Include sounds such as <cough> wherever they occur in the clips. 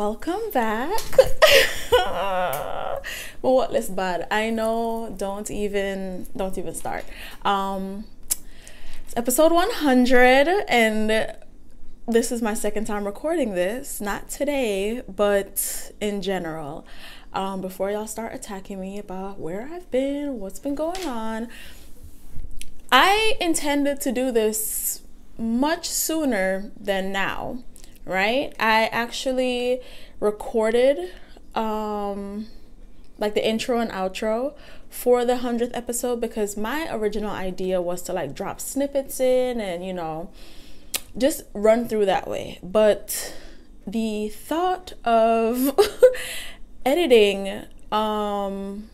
welcome back. <laughs> but what list bad? I know. Don't even don't even start. Um, episode one hundred, and this is my second time recording this. Not today, but in general. Um, before y'all start attacking me about where I've been, what's been going on, I intended to do this much sooner than now right? I actually recorded um like the intro and outro for the 100th episode because my original idea was to like drop snippets in and you know just run through that way. But the thought of <laughs> editing um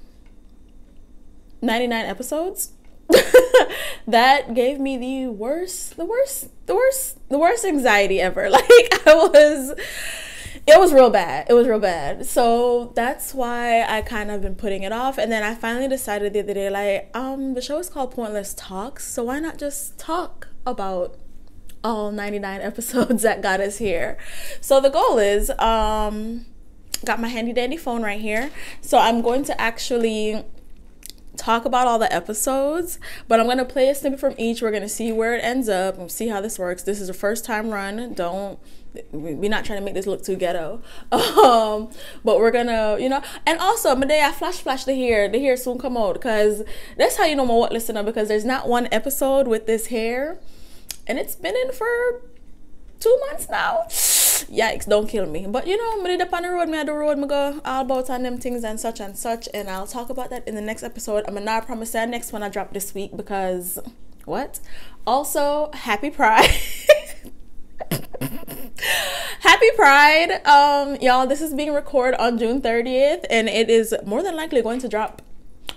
99 episodes <laughs> that gave me the worst, the worst, the worst, the worst anxiety ever. <laughs> Like I was it was real bad. It was real bad. So that's why I kind of been putting it off. And then I finally decided the other day, like, um, the show is called Pointlesss Talks. So why not just talk about all 99 <laughs> episodes that got us here? So the goal is, um, got my handy dandy phone right here. So I'm going to actually talk about all the episodes, but I'm gonna play a snippet from each. We're gonna see where it ends up and see how this works. This is a first time run. Don't we're not trying to make this look too ghetto. <laughs> Um, but we're gonna, you know, and also Medea flash flash the hair. The hair soon come out because that's how you know my what listener because there's not one episode with this hair, and it's been in for two months now yikes, don't kill me. But you know, me up on the road, me at the road, me go all about on them things and such and such. And I'll talk about that in the next episode. I'm gonna not promise that next one I drop this week because what? Also, happy pride. <laughs> happy pride um y'all this is being recorded on june 30th and it is more than likely going to drop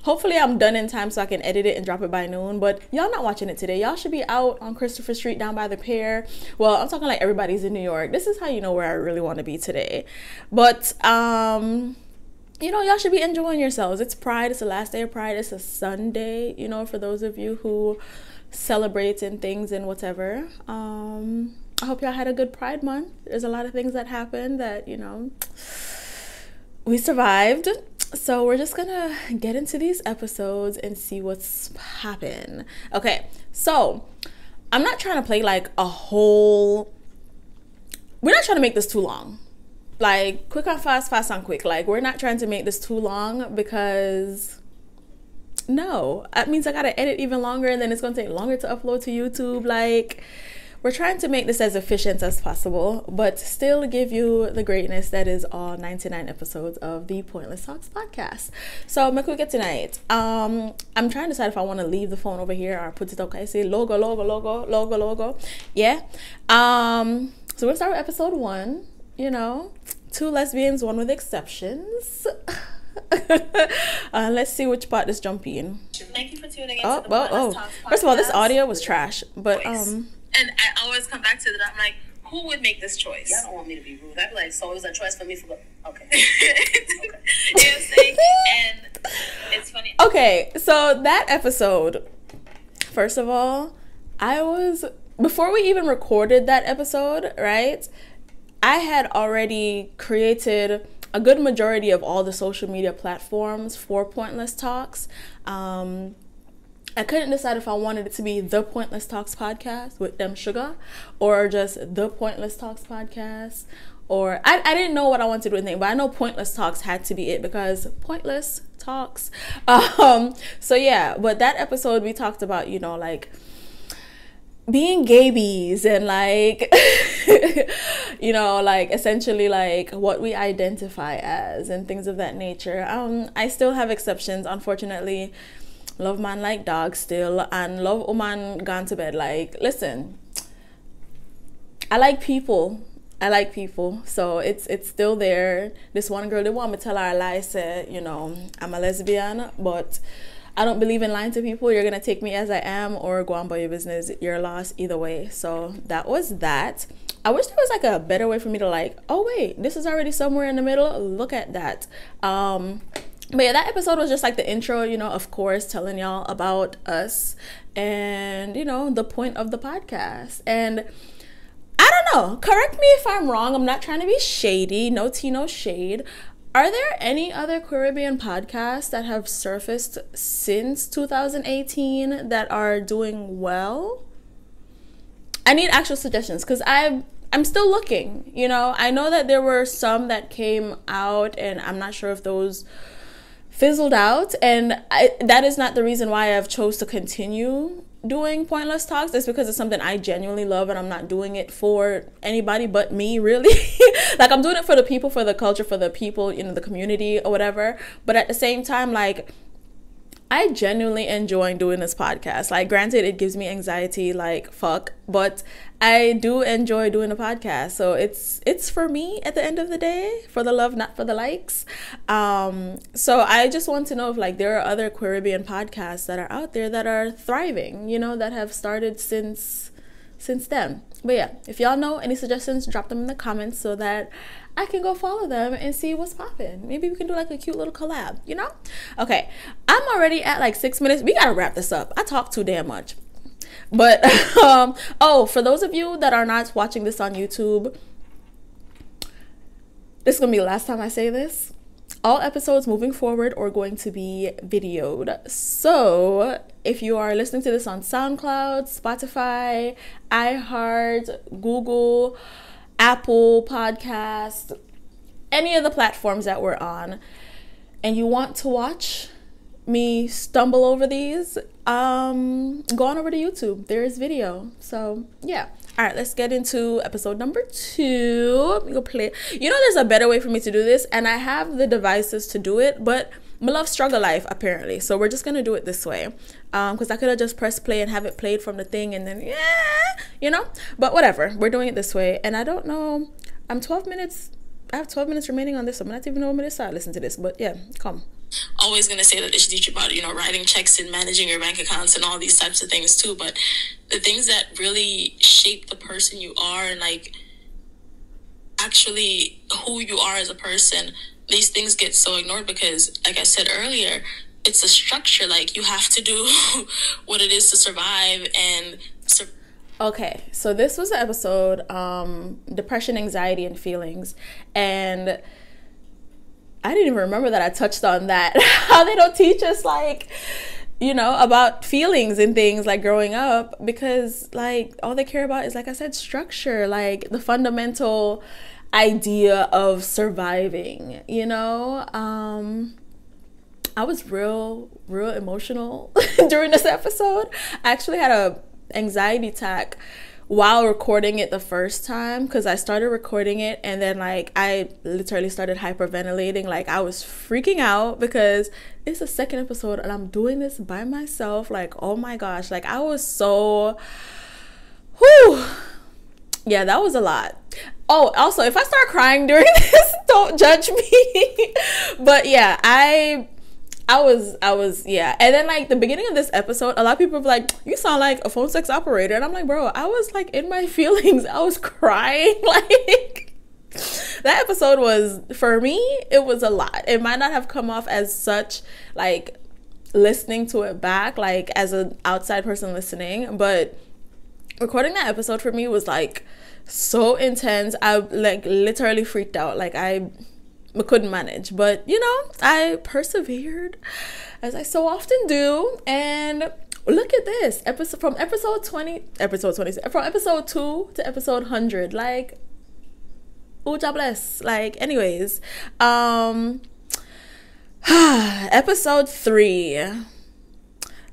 Hopefully I'm done in time so I can edit it and drop it by noon. But y'all not watching it today. Y'all should be out on Christopher Street down by the pier. Well, I'm talking like everybody's in New York. This is how you know where I really want to be today. But um you know, y'all should be enjoying yourselves. It's Pride. It's the last day of Pride. It's a Sunday, you know, for those of you who celebrate and things and whatever. Um, I hope y'all had a good Pride month. There's a lot of things that happened that, you know, we survived so we're just gonna get into these episodes and see what's poppin'. Okay, so I'm not trying to play like a whole. We're not trying to make this too long. Like quick on fast, fast on quick. Like we're not trying to make this too long because no, that means I gotta edit even longer, and then it's gonna take longer to upload to YouTube. Like we're trying to make this as efficient as possible, but still give you the greatness that is all 99 episodes of the Pointlesss Talks podcast. So, get tonight. Um, I'm trying to decide if I want to leave the phone over here or put it okay. Say logo, logo, logo, logo, logo. Yeah. Um, so we'll start with episode one. You know, two lesbians, one with exceptions. <laughs> uh, let's see which part is jumping in. Thank you for tuning in. Oh, oh, oh. First of all, this audio was trash, but um. And I always come back to that. I'm like, who would make this choice? Y'all don't want me to be rude. I'd be like, so it was a choice for me for okay. okay. <laughs> you know what I'm saying? And it's funny. Okay, so that episode, first of all, I was before we even recorded that episode, right? I had already created a good majority of all the social media platforms for Pointlesss Talks. Um, I couldn't decide if I wanted it to be the Pointlesss Talks podcast with them sugar or just the Pointlesss Talks podcast or I, I didn't know what I wanted to do anything, but I know Pointlesss Talks had to be it because Pointlesss Talks. <laughs> Um so yeah, but that episode we talked about, you know, like being gabies and like <laughs> you know like essentially like what we identify as and things of that nature um i still have exceptions unfortunately love man like dog still and love woman gone to bed like listen i like people i like people so it's it's still there this one girl didn't want me to tell her a lie said you know i'm a lesbian but I don't believe in lying to people. You're gonna take me as I am or go on by your business. You're lost either way. So that was that. I wish there was like a better way for me to like, oh wait, this is already somewhere in the middle. Look at that. Um but yeah, that episode was just like the intro, you know, of course, telling y'all about us and, you know, the point of the podcast. And I don't know. Correct me if I'm wrong. I'm not trying to be shady. No tea, no shade. Are there any other Caribbean podcasts that have surfaced since 2018 that are doing well? I need actual suggestions because I I'm still looking. You know, I know that there were some that came out, and I'm not sure if those fizzled out, and I, that is not the reason why I've chose to continue doing pointlesss talks. It's because it's something i genuinely love and i'm not doing it for anybody but me really. <laughs> Like i'm doing it for the people for the culture for the people in the community or whatever. But at the same time like I genuinely enjoy doing this podcast. Like, granted, it gives me anxiety, like fuck, but I do enjoy doing a podcast. So it's it's for me at the end of the day, for the love, not for the likes. Um, so I just want to know if like there are other Caribbean podcasts that are out there that are thriving, you know, that have started since since then. But yeah, if y'all know any suggestions, drop them in the comments so that I can go follow them and see what's popping. Maybe we can do like a cute little collab, you know? Okay, I'm already at like six minutes. We gotta wrap this up. I talk too damn much. But <laughs> um, oh, for those of you that are not watching this on YouTube, this is gonna be the last time I say this. All episodes moving forward are going to be videoed. So if you are listening to this on SoundCloud, Spotify, iHeart, Google, Apple Podcast, any of the platforms that we're on, and you want to watch me stumble over these, um, go on over to YouTube. There is video. So yeah. All right, let's get into episode number two. Go play. You know, there's a better way for me to do this, and I have the devices to do it, but my love struggle life apparently. So we're just gonna do it this way, um, because I could have just pressed play and have it played from the thing, and then yeah, you know. But whatever, we're doing it this way, and I don't know. I'm 12 minutes. I have 12 minutes remaining on this. I'm not even know when start listening to this, but yeah, come always going to say that they should teach you about, you know, writing checks and managing your bank accounts and all these types of things too. But the things that really shape the person you are and like actually who you are as a person, these things get so ignored because, like I said earlier, it's a structure. Like you have to do <laughs> what it is to survive and. Sur- okay, so this was the episode, um, depression, anxiety, and feelings, and I didn't even remember that I touched on that. <laughs> How they don't teach us like you know about feelings and things like growing up because like all they care about is like I said structure, like the fundamental idea of surviving, you know? Um I was real real emotional <laughs> during this episode. I actually had a anxiety attack while recording it the first time because I started recording it and then like I literally started hyperventilating. Like I was freaking out because it's the second episode and I'm doing this by myself. Like oh my gosh. Like I was so whew. Yeah that was a lot. Oh also if I start crying <laughs> during this don't judge me. <laughs> But yeah I I was, I was, yeah. And then like the beginning of this episode, a lot of people were like, "You sound like a phone sex operator," and I'm like, "Bro, I was like in my <laughs> feelings. I was crying. <laughs> like that episode was for me. It was a lot. It might not have come off as such, like listening to it back, like as an outside person listening, but recording that episode for me was like so intense. I like literally freaked out. Like I I couldn't manage. But you know, I persevered as I so often do. And look at this episode from episode 20, episode 20, from episode 2 to episode 100. Like, oh, job bless. Like, anyways, um, <sighs> episode 3.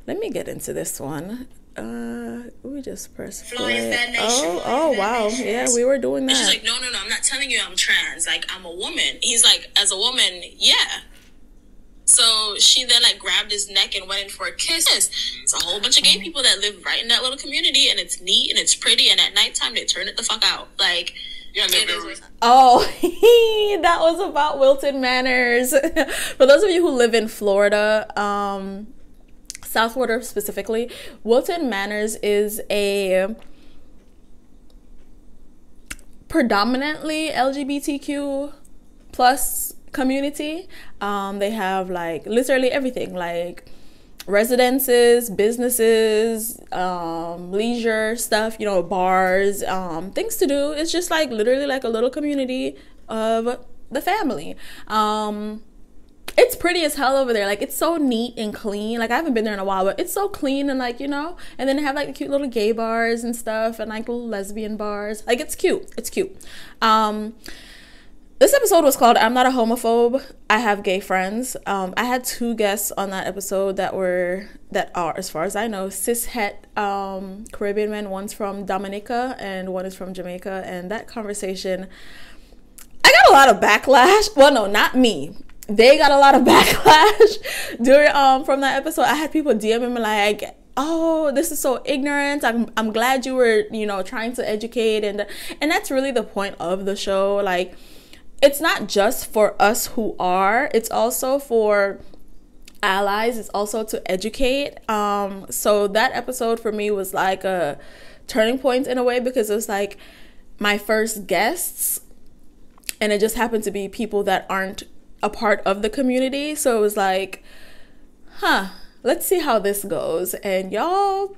Let me get into this one. Uh, we just press play. Oh, oh, wow. Yeah, we were doing that. And she's like, no, no, no, I'm not telling you I'm trans. Like, I'm a woman. He's like, as a woman, yeah. So she then like grabbed his neck and went in for a kiss. It's a whole bunch of gay people that live right in that little community, and it's neat and it's pretty. And at nighttime, they turn it the fuck out. Like, yeah, oh, <laughs> that was about Wilton Manors. <laughs> for those of you who live in Florida, um, South specifically, Wilton Manors is a predominantly LGBTQ plus community. Um, they have like literally everything, like residences, businesses, um, leisure stuff, you know, bars, um, things to do. It's just like literally like a little community of the family. Um, it's pretty as hell over there. Like it's so neat and clean. Like I haven't been there in a while, but it's so clean and like you know. And then they have like cute little gay bars and stuff, and like little lesbian bars. Like it's cute. It's cute. Um, this episode was called "I'm Not a Homophobe." I have gay friends. Um, I had two guests on that episode that were that are, as far as I know, cis het um, Caribbean men. One's from Dominica and one is from Jamaica. And that conversation, I got a lot of backlash. Well, no, not me they got a lot of <laughs> backlash during um from that episode. I had people DM me like, "Oh, this is so ignorant. I'm I'm glad you were you know trying to educate and and that's really the point of the show. Like, it's not just for us who are. It's also for allies. It's also to educate. Um, so that episode for me was like a turning point in a way because it was like my first guests and it just happened to be people that aren't a part of the community. So it was like, huh, let's see how this goes. And y'all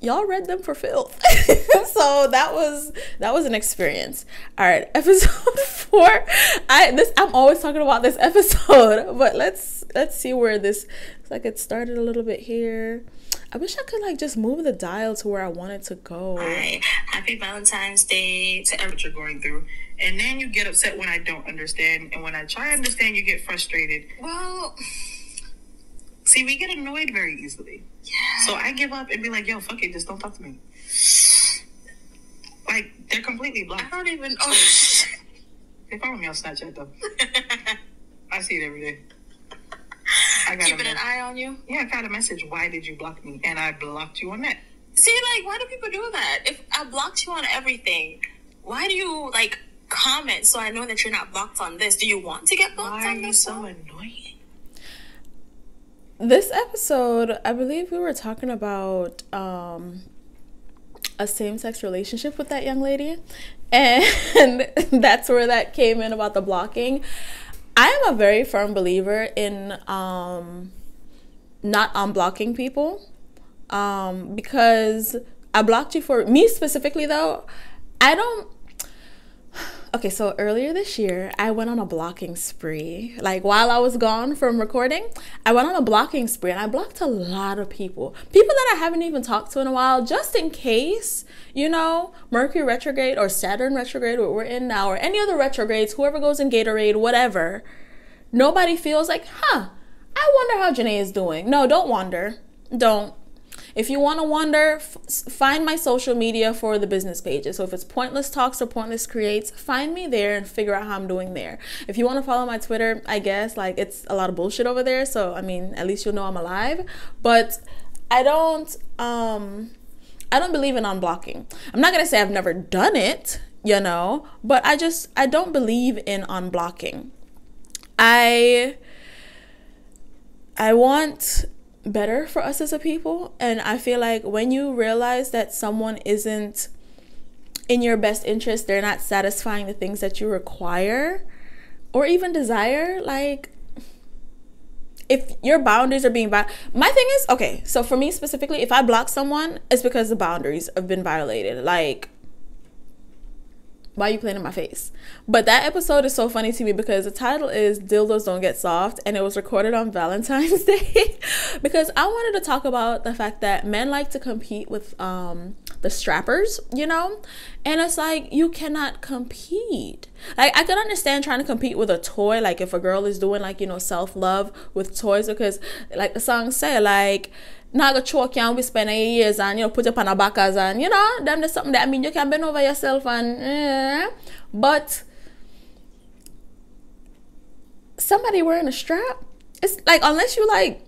y'all read them for filth. <laughs> so that was that was an experience. All right, <laughs> episode 4. I this I'm always talking about this <laughs> episode, but let's let's see where this like it started a little bit here. I wish I could like just move the dial to where I wanted to go. Hi. Happy Valentine's Day to everyone you're going through. And then you get upset when I don't understand. And when I try to understand, you get frustrated. Well, See, we get annoyed very easily. yeah. So I give up and be like, yo, fuck it, just don't talk to me. Like, they're completely I don't even. <laughs> Oh. They follow me on Snapchat, though. <laughs> I see it every day. I got Keeping a an eye on you. Yeah, I got a message. Why did you block me? And I blocked you on that. See, like, why do people do that? If I blocked you on everything, why do you like comment so I know that you're not blocked on this? Do you want to get blocked Why are on you this so one? annoying? This episode, I believe we were talking about um, a same sex relationship with that young lady. And <laughs> that's where that came in about the blocking. I am a very firm believer in um, not unblocking people um, because I blocked you for me specifically, though. I don't Okay, so earlier this year, I went on a blocking spree. Like while I was gone from recording, I went on a blocking spree and I blocked a lot of people. People that I haven't even talked to in a while, just in case, you know, Mercury retrograde or Saturn retrograde, what we're in now, or any other retrogrades, whoever goes in Gatorade, whatever, nobody feels like, huh, I wonder how Janae is doing. No, don't wonder. Don't. If you want to wonder, find my social media for the business pages. So if it's Pointlesss Talks or Pointless Creates, find me there and figure out how I'm doing there. If you want to follow my Twitter, I guess like it's a lot of bullshit over there. So I mean, at least you'll know I'm alive. But I don't um I don't believe in unblocking. I'm not gonna say I've never done it, you know, but I just I don't believe in unblocking. I I want better for us as a people. And I feel like when you realize that someone isn't in your best interest, they're not satisfying the things that you require or even desire, like if your boundaries are being violated, my thing is okay. So for me specifically, if I block someone, it's because the boundaries have been violated. Like, why you playing in my face? But that episode is so funny to me because the title is Dildos Don't Get Soft and it was recorded on Valentine's <laughs> Day because I wanted to talk about the fact that men like to compete with um, the strappers, you know? And it's like you cannot compete. Like I can understand trying to compete with a toy, like if a girl is doing like, you know, self-love with toys because like the song said, like now go choke you and whisper in your ears and you know put up on a backers and you know them there's something that I mean you can bend over yourself and eh. but somebody wearing a strap it's like unless you like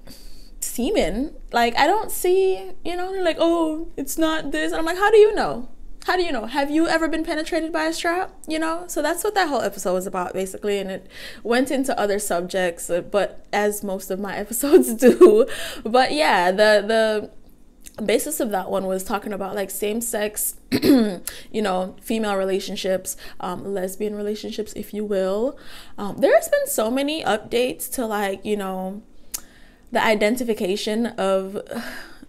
semen like I don't see you know like oh it's not this and I'm like how do you know how do you know? Have you ever been penetrated by a strap? You know? So that's what that whole episode was about basically and it went into other subjects uh, but as most of my <laughs> episodes do. But yeah the the basis of that one was talking about like same sex <clears throat> you know female relationships um, lesbian relationships if you will. Um, there's been so many updates to like you know the identification of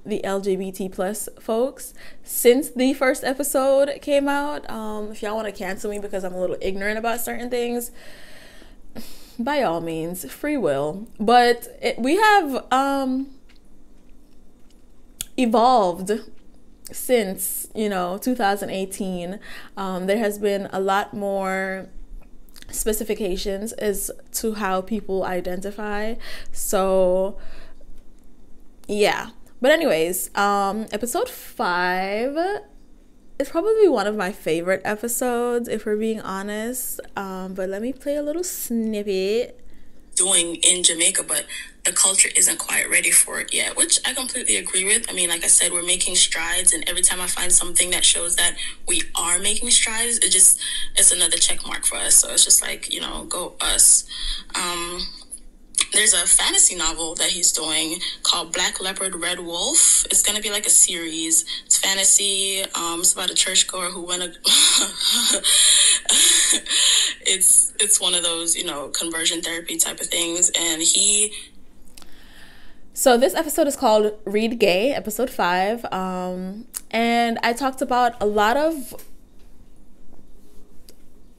the LGBT plus folks since the first episode came out. Um, if y'all want to cancel me because I'm a little ignorant about certain things, by all means, free will. But it, we have um, evolved since you know 2018. Um, there has been a lot more specifications as to how people identify. So yeah. But anyways, um episode 5 is probably one of my favorite episodes if we're being honest. Um but let me play a little snippet doing in Jamaica, but the culture isn't quite ready for it yet, which I completely agree with. I mean, like I said, we're making strides, and every time I find something that shows that we are making strides, it just it's another check mark for us. So it's just like you know, go us. Um, there's a fantasy novel that he's doing called Black Leopard Red Wolf. It's gonna be like a series. It's fantasy. Um, it's about a churchgoer who went. A <laughs> it's it's one of those you know conversion therapy type of things, and he. So this episode is called Read Gay, episode five, um, and I talked about a lot of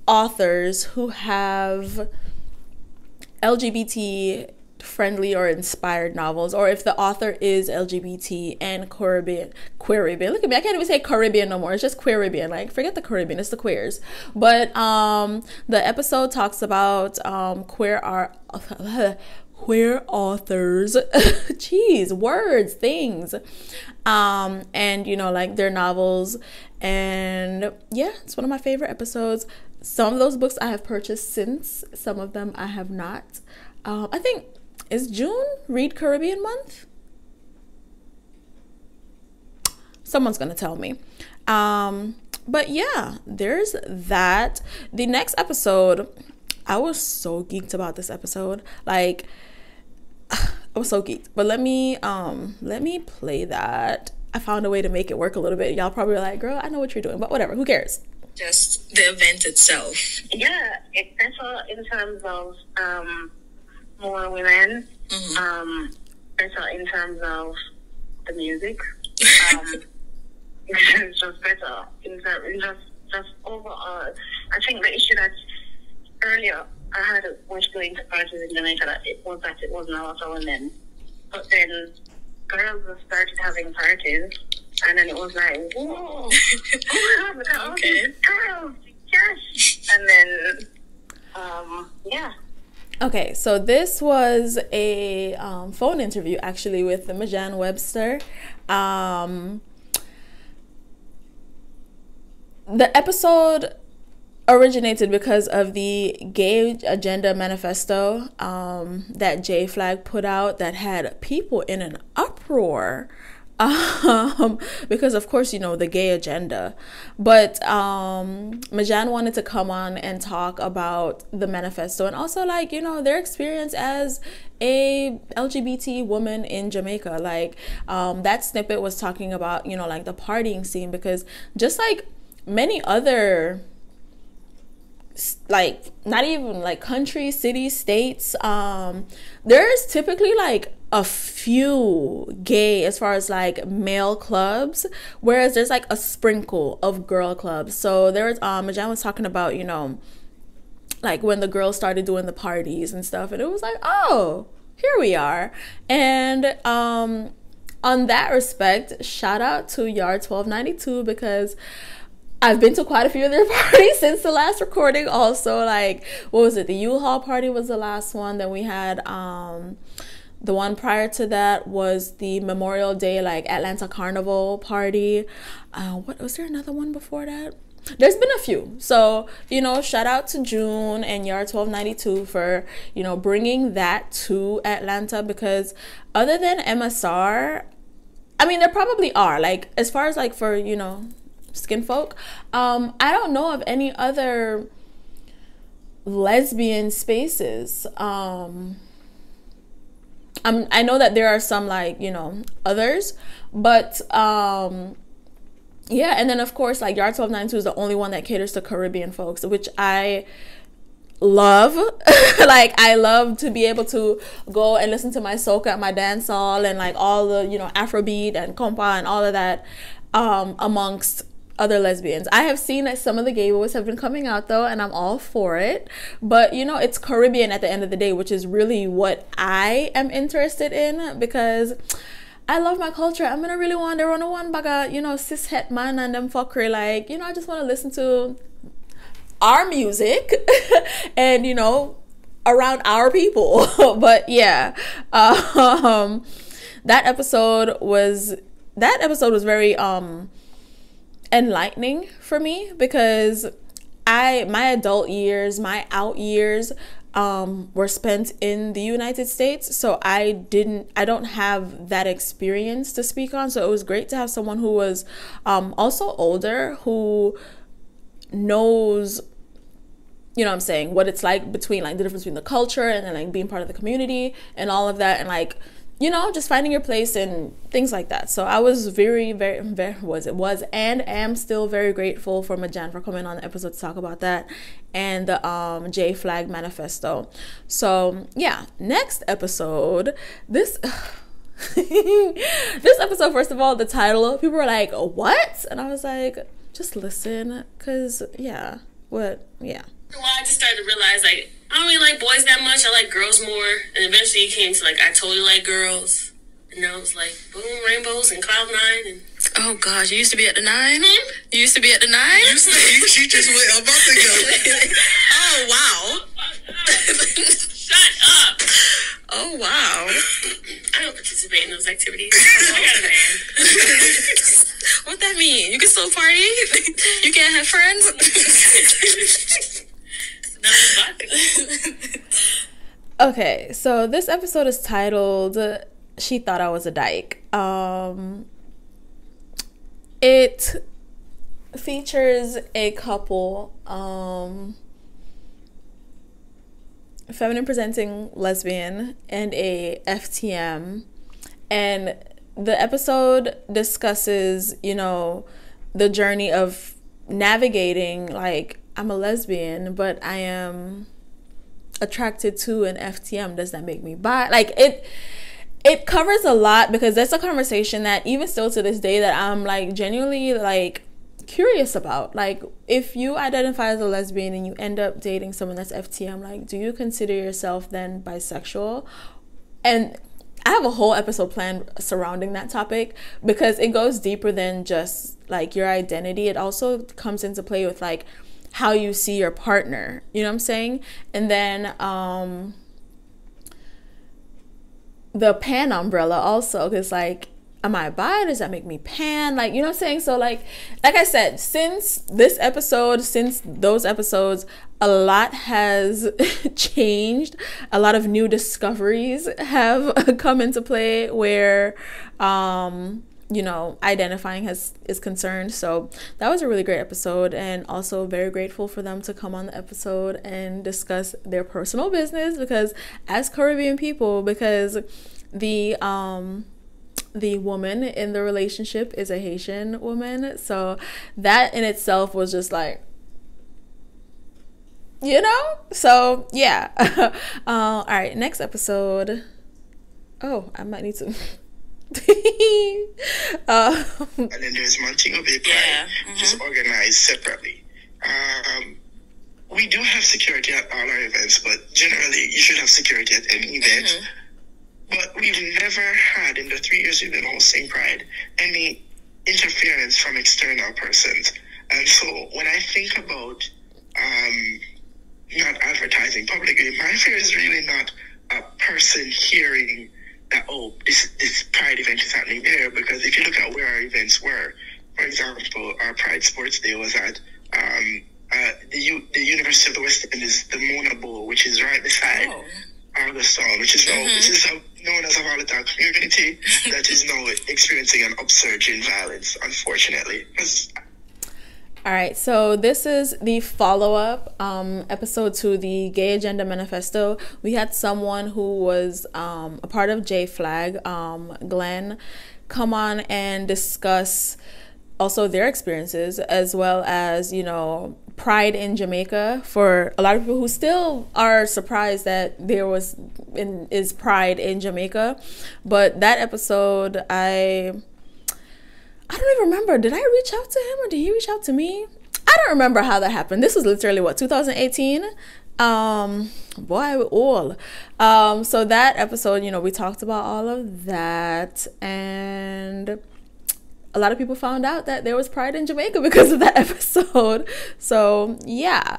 authors who have LGBT friendly or inspired novels, or if the author is LGBT and Caribbean, Caribbean. Look at me, I can't even say Caribbean no more. It's just Caribbean. Like forget the Caribbean, it's the queers. But um, the episode talks about um, queer art. <laughs> queer authors <laughs> jeez words things um and you know like their novels and yeah it's one of my favorite episodes some of those books I have purchased since, some of them I have not. Um, I think is June Read Caribbean month. Someone's gonna tell me. Um, but yeah, there's that. The next episode, I was so geeked about this episode. Like, <sighs> I was so geeked. But let me um let me play that. I found a way to make it work a little bit. Y'all probably like, girl, I know what you're doing, but whatever. Who cares? Just the event itself? Yeah, especially in terms of um, more women, mm-hmm. um, especially in terms of the music. <laughs> Um, it's just better in, terms, just just overall. I think the issue that earlier I had was going to parties in Jamaica that it was that it wasn't a lot of women, but then girls started having parties and then it was like, whoa, <laughs> okay. <laughs> girls, yes. And then, um, yeah. Okay, so this was a um, phone interview actually with Majan Webster. Um, the episode originated because of the gay agenda manifesto um, that J Flag put out that had people in an uproar um, <laughs> because of course you know the gay agenda. But um majan wanted to come on and talk about the manifesto and also like you know their experience as a lgbt woman in jamaica. Like um that snippet was talking about you know like the partying scene because just like many other like not even like country cities states um there's typically like a few gay as far as like male clubs whereas there's like a sprinkle of girl clubs so there was um Majan was talking about you know like when the girls started doing the parties and stuff and it was like oh here we are and um on that respect shout out to yard 1292 because I've been to quite a few of their <laughs> parties since the last recording. Also, like what was it? The U-Haul party was the last one. Then we had um the one prior to that was the Memorial Day like Atlanta Carnival party. Uh, what was there another one before that? There's been a few. So, you know, shout out to June and Yard 1292 for, you know, bringing that to Atlanta because other than MSR, I mean, there probably are. Like, as far as like for, you know, skin folk, um, I don't know of any other lesbian spaces. Um, I'm, I know that there are some like you know others, but um, yeah, and then of course like Yard 1292 is the only one that caters to Caribbean folks, which I love. <laughs> like I love to be able to go and listen to my soca at my dance hall and like all the, you know, Afrobeat and compa and all of that um amongst other lesbians. I have seen that some of the gay boys have been coming out though, and I'm all for it. But you know, it's Caribbean at the end of the day, which is really what I am interested in because I love my culture. I'm gonna really want to run a one bag you know, cis het man and them fuckery. Like, you know, I just want to listen to our music <laughs> and, you know, around our people. <laughs> but yeah, um, that episode was that episode was very um enlightening for me because I my adult years, my out years um, were spent in the United States, so I didn't, I don't have that experience to speak on. So it was great to have someone who was um, also older, who knows, you know, what I'm saying what it's like between like the difference between the culture and then like being part of the community and all of that, and like you know, just finding your place and things like that. So I was very, very, very was it was and am still very grateful for Majan for coming on the episode to talk about that and the um J Flag Manifesto. So yeah, next episode, this <laughs> this episode, first of all, the title, people were like, What? And I was like, just listen, cause yeah, what yeah. Well, I just started to realize like I don't really like boys that much. I like girls more. And eventually it came to like I totally like girls. And now was like boom, rainbows and cloud nine and Oh gosh, you used to be at the nine? Hmm? You used to be at the nine? You she just went about to go. oh wow. <laughs> Shut up. Oh wow. I don't participate in those activities. I got a man. <laughs> what that mean? You can still party? <laughs> you can't have friends? <laughs> okay, so this episode is titled She Thought I Was a Dyke. Um it features a couple um feminine presenting lesbian and a FTM and the episode discusses, you know, the journey of navigating like I'm a lesbian, but I am attracted to an FTM. Does that make me bi? Like it it covers a lot because that's a conversation that even still to this day that I'm like genuinely like curious about. Like if you identify as a lesbian and you end up dating someone that's FTM, like do you consider yourself then bisexual? And I have a whole episode planned surrounding that topic because it goes deeper than just like your identity. It also comes into play with like how you see your partner. You know what I'm saying? And then um the pan umbrella also because like am I bi? Does that make me pan? Like, you know what I'm saying? So like like I said, since this episode, since those episodes, a lot has <laughs> changed. A lot of new discoveries <laughs> have <laughs> come into play where um you know identifying has is concerned. So that was a really great episode and also very grateful for them to come on the episode and discuss their personal business because as caribbean people because the um the woman in the relationship is a haitian woman. So that in itself was just like you know? So yeah. <laughs> Uh, all right next episode. Oh i might need to <laughs> uh, <laughs> and then there's Montego Bay Pride, Yeah, mhm. which is organized separately. Um, we do have security at all our events, but generally you should have security at any event. Mm-hmm. But we've never had, in the three years we've been hosting Pride, any interference from external persons. And so when I think about um, not advertising publicly, my fear is really not a person hearing that oh this this pride event is happening there because if you look at where our events were, for example, our Pride Sports Day was at um, uh, the U- the University of the West Indies is the Mona Bowl, which is right beside Oh. August Town, which is now which is uh, known as a volatile community that is now <laughs> experiencing an upsurge in violence, unfortunately. 'Cause All right, so this is the follow up um, episode to the Gay Agenda Manifesto. We had someone who was um, a part of J Flag, um, Glenn, come on and discuss also their experiences as well as, you know, Pride in Jamaica for a lot of people who still are surprised that there was in, is Pride in Jamaica. But that episode, I I don't even remember. Did I reach out to him or did he reach out to me? I don't remember how that happened. This was literally what 2018. Um, boy, all. Um, so that episode, you know, we talked about all of that and a lot of people found out that there was pride in Jamaica <laughs> because of that episode. So, yeah.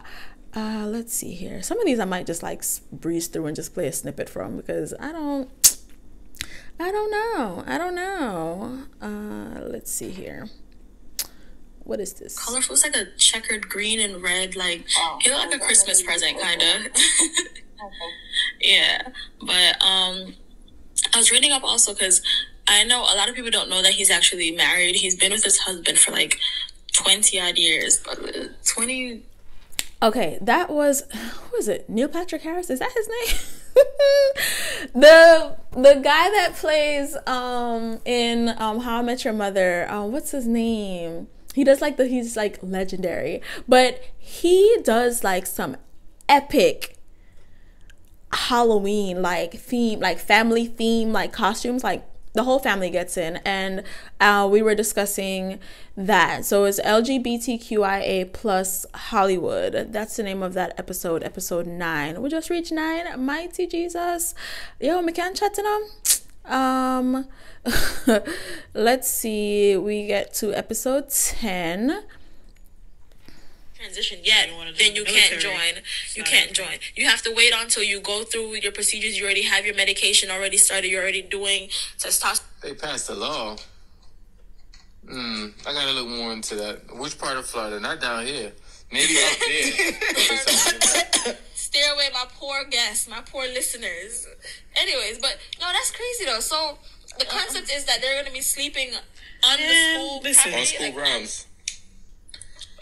Uh, let's see here. Some of these I might just like breeze through and just play a snippet from because I don't I don't know. I don't know. Uh, let's see here. What is this? Colorful. It's like a checkered green and red. Like oh, it looked like a Christmas present, kind of. <laughs> yeah, but um, I was reading up also because I know a lot of people don't know that he's actually married. He's been with his husband for like twenty odd years, but uh, twenty. Okay, that was who is it? Neil Patrick Harris. Is that his name? <laughs> <laughs> the the guy that plays um in um How I Met Your Mother, um, what's his name? He does like the he's like legendary, but he does like some epic Halloween like theme, like family theme, like costumes, like the whole family gets in and uh, we were discussing that. So it's lgbtqia plus hollywood. That's the name of that episode episode 9 we just reached 9 mighty jesus. Yo we to them. Um <laughs> let's see. We get to episode 10 transition yet, then you can't join. You can't join. You have to wait until you go through your procedures. You already have your medication already started. You're already doing testosterone. They passed the law. Hmm. I gotta look more into that. Which part of Florida? Not down here. Maybe up there. <laughs> Steer away my poor guests, my poor listeners. Anyways, but no, that's crazy though. So the concept is that they're gonna be sleeping on the school listen, on school like, grounds.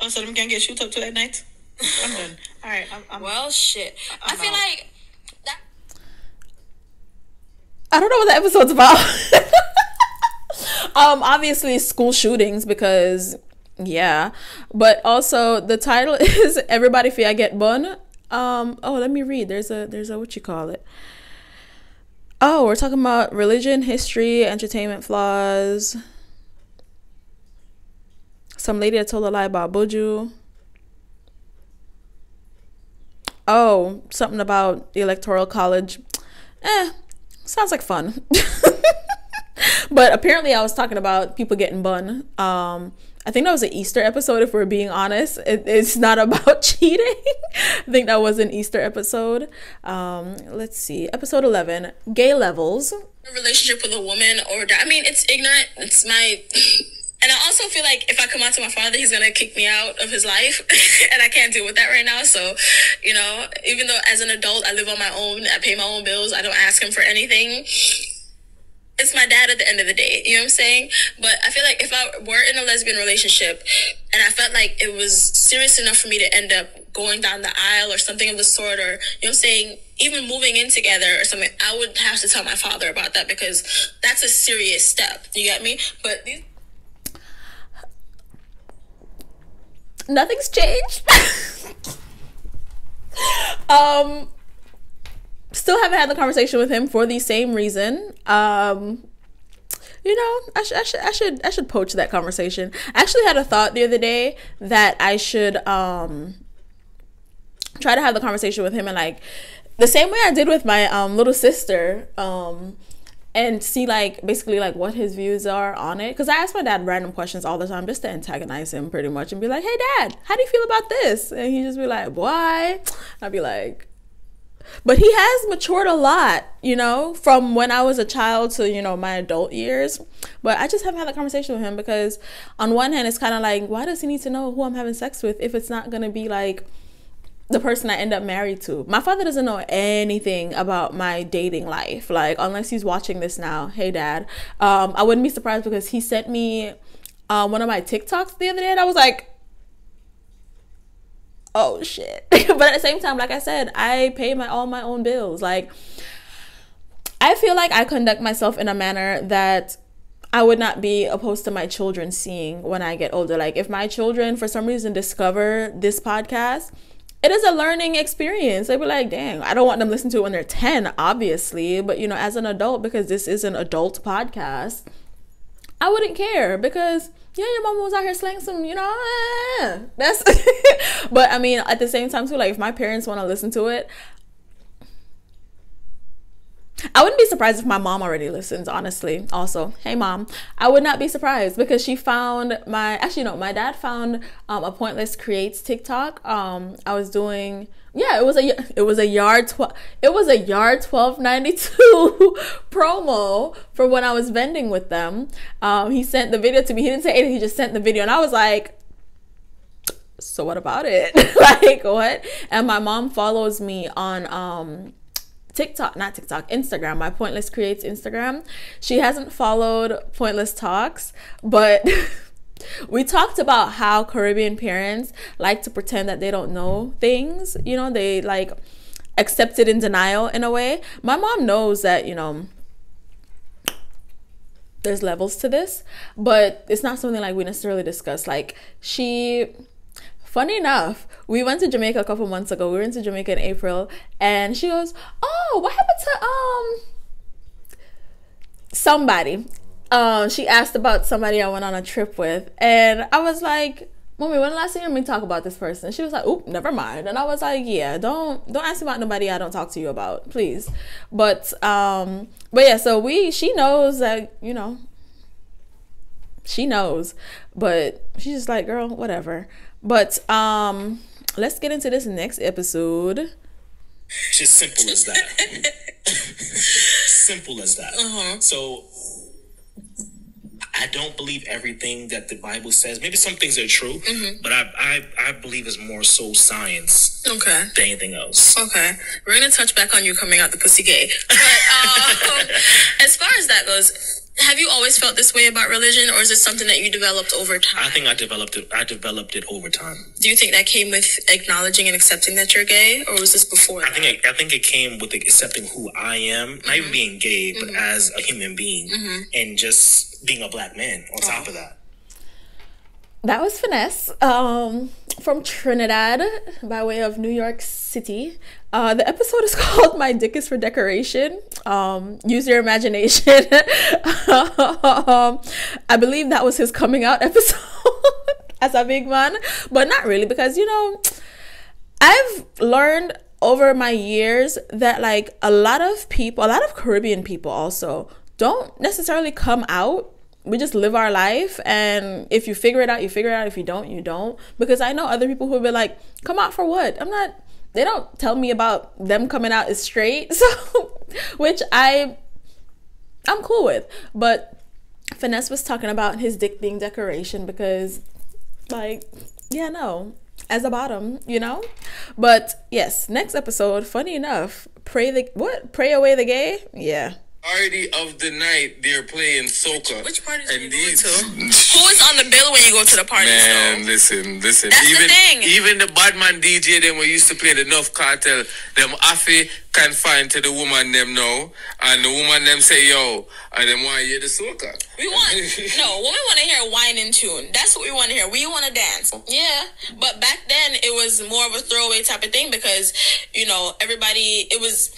Oh, so them can get shoot up to that night? <laughs> I'm done. All right. I'm, I'm, well, shit. I'm i feel out. like that. I don't know what the episode's about. <laughs> um, obviously school shootings because yeah, but also the title <laughs> is "Everybody Fear I Get Bun." Um, oh, let me read. There's a there's a what you call it. Oh, we're talking about religion, history, entertainment flaws some lady that told a lie about Buju. Oh, something about the electoral college. Eh, sounds like fun. <laughs> but apparently, I was talking about people getting bun. Um, I think that was an Easter episode, if we're being honest. It, it's not <laughs> about cheating. I think that was an Easter episode. Um, let's see. Episode 11 Gay Levels. A relationship with a woman, or I mean, it's ignorant. It's my. <laughs> And I also feel like if I come out to my father, he's gonna kick me out of his life, <laughs> and I can't deal with that right now. So, you know, even though as an adult I live on my own, I pay my own bills, I don't ask him for anything. It's my dad at the end of the day, you know what I'm saying? But I feel like if I were in a lesbian relationship and I felt like it was serious enough for me to end up going down the aisle or something of the sort, or, you know what I'm saying, even moving in together or something, I would have to tell my father about that because that's a serious step. You get me? But these nothing's changed. um, still haven't had the conversation with him for the same reason. Um, you know, I, sh- I should I should I should poach that conversation. I actually had a thought the other day that I should um try to have the conversation with him and like the same way I did with my um little sister. Um and see like basically like what his views are on it. Because i ask my dad random questions all the time just to antagonize him pretty much and be like hey dad how do you feel about this? And he just be like why? I'd be like but he has matured a lot you know from when i was a child to you know my adult years. But i just haven't had a conversation with him because on one hand it's kind of like why does he need to know who i'm having sex with if it's not going to be like the person I end up married to. My father doesn't know anything about my dating life. Like unless he's watching this now. Hey dad. Um, I wouldn't be surprised because he sent me uh, one of my TikToks the other day and I was like, oh shit. <laughs> but at the same time, like I said, I pay my all my own bills. Like I feel like I conduct myself in a manner that I would not be opposed to my children seeing when I get older. Like if my children for some reason discover this podcast, it is a learning experience. They'd be like, dang, I don't want them to listen to it when they're 10, obviously. But you know, as an adult, because this is an adult podcast, I wouldn't care because yeah, your mama was out here slaying some, you know, <laughs> that's <laughs> but I mean at the same time too, like if my parents want to listen to it, I wouldn't be surprised if my mom already listens, honestly. Also, hey mom, I would not be surprised because she found my actually no, my dad found um, a pointless creates TikTok. Um, I was doing yeah, it was a it was a yard twelve it was a yard twelve ninety two <laughs> promo for when I was vending with them. Um, he sent the video to me. He didn't say anything. He just sent the video, and I was like, so what about it? <laughs> like what? And my mom follows me on um TikTok, not TikTok, Instagram, my Pointless Creates Instagram. She hasn't followed Pointlesss Talks, but <laughs> we talked about how Caribbean parents like to pretend that they don't know things. You know, they like accept it in denial in a way. My mom knows that, you know, there's levels to this, but it's not something like we necessarily discuss. Like, she funny enough, we went to Jamaica a couple months ago. We were into Jamaica in April, and she goes, "Oh, what happened to um somebody?" Um, she asked about somebody I went on a trip with, and I was like, "Mommy, when last time you me talk about this person?" She was like, "Oop, never mind." And I was like, "Yeah, don't don't ask about nobody I don't talk to you about, please." But um, but yeah, so we she knows that you know she knows, but she's just like, "Girl, whatever." But um let's get into this next episode. Just simple as that. simple as that. Uh-huh. So I don't believe everything that the Bible says. Maybe some things are true, mm-hmm. but I, I I believe it's more so science. Okay. Than anything else. Okay. We're gonna touch back on you coming out the pussy gay. But um, <laughs> as far as that goes, have you always felt this way about religion, or is it something that you developed over time? I think I developed it. I developed it over time. Do you think that came with acknowledging and accepting that you're gay, or was this before? I that? think it, I think it came with accepting who I am, mm-hmm. not even mm-hmm. being gay, but mm-hmm. as a human being, mm-hmm. and just being a black man. On oh. top of that, that was finesse um, from Trinidad by way of New York City. Uh, the episode is <laughs> called "My Dick Is for Decoration." Um, use your imagination. <laughs> um, I believe that was his coming out <laughs> episode as a big man, but not really because you know I've learned over my years that like a lot of people, a lot of Caribbean people also don't necessarily come out we just live our life and if you figure it out you figure it out if you don't you don't because i know other people who will be like come out for what i'm not they don't tell me about them coming out as straight <laughs> so which i i'm cool with. But finesse was talking about his dick being decoration because like yeah no as a bottom you know? But yes next episode funny enough pray the what? Pray away the gay? Yeah party of the night they're playing soca. Which, which parties and are you these, going to? <laughs> Who is on the bill when you go to the party? Man, though? listen, listen. That's even, the thing. Even the badman DJ them we used to play the Nuff Kartel, them affy confined to the woman them now. And the woman them say, yo, and them want to hear the soca. We want, <laughs> no, women want to hear a wine and tune. That's what we want to hear. We want to dance. Yeah. But back then it was more of a throwaway type of thing because, you know, everybody, it was,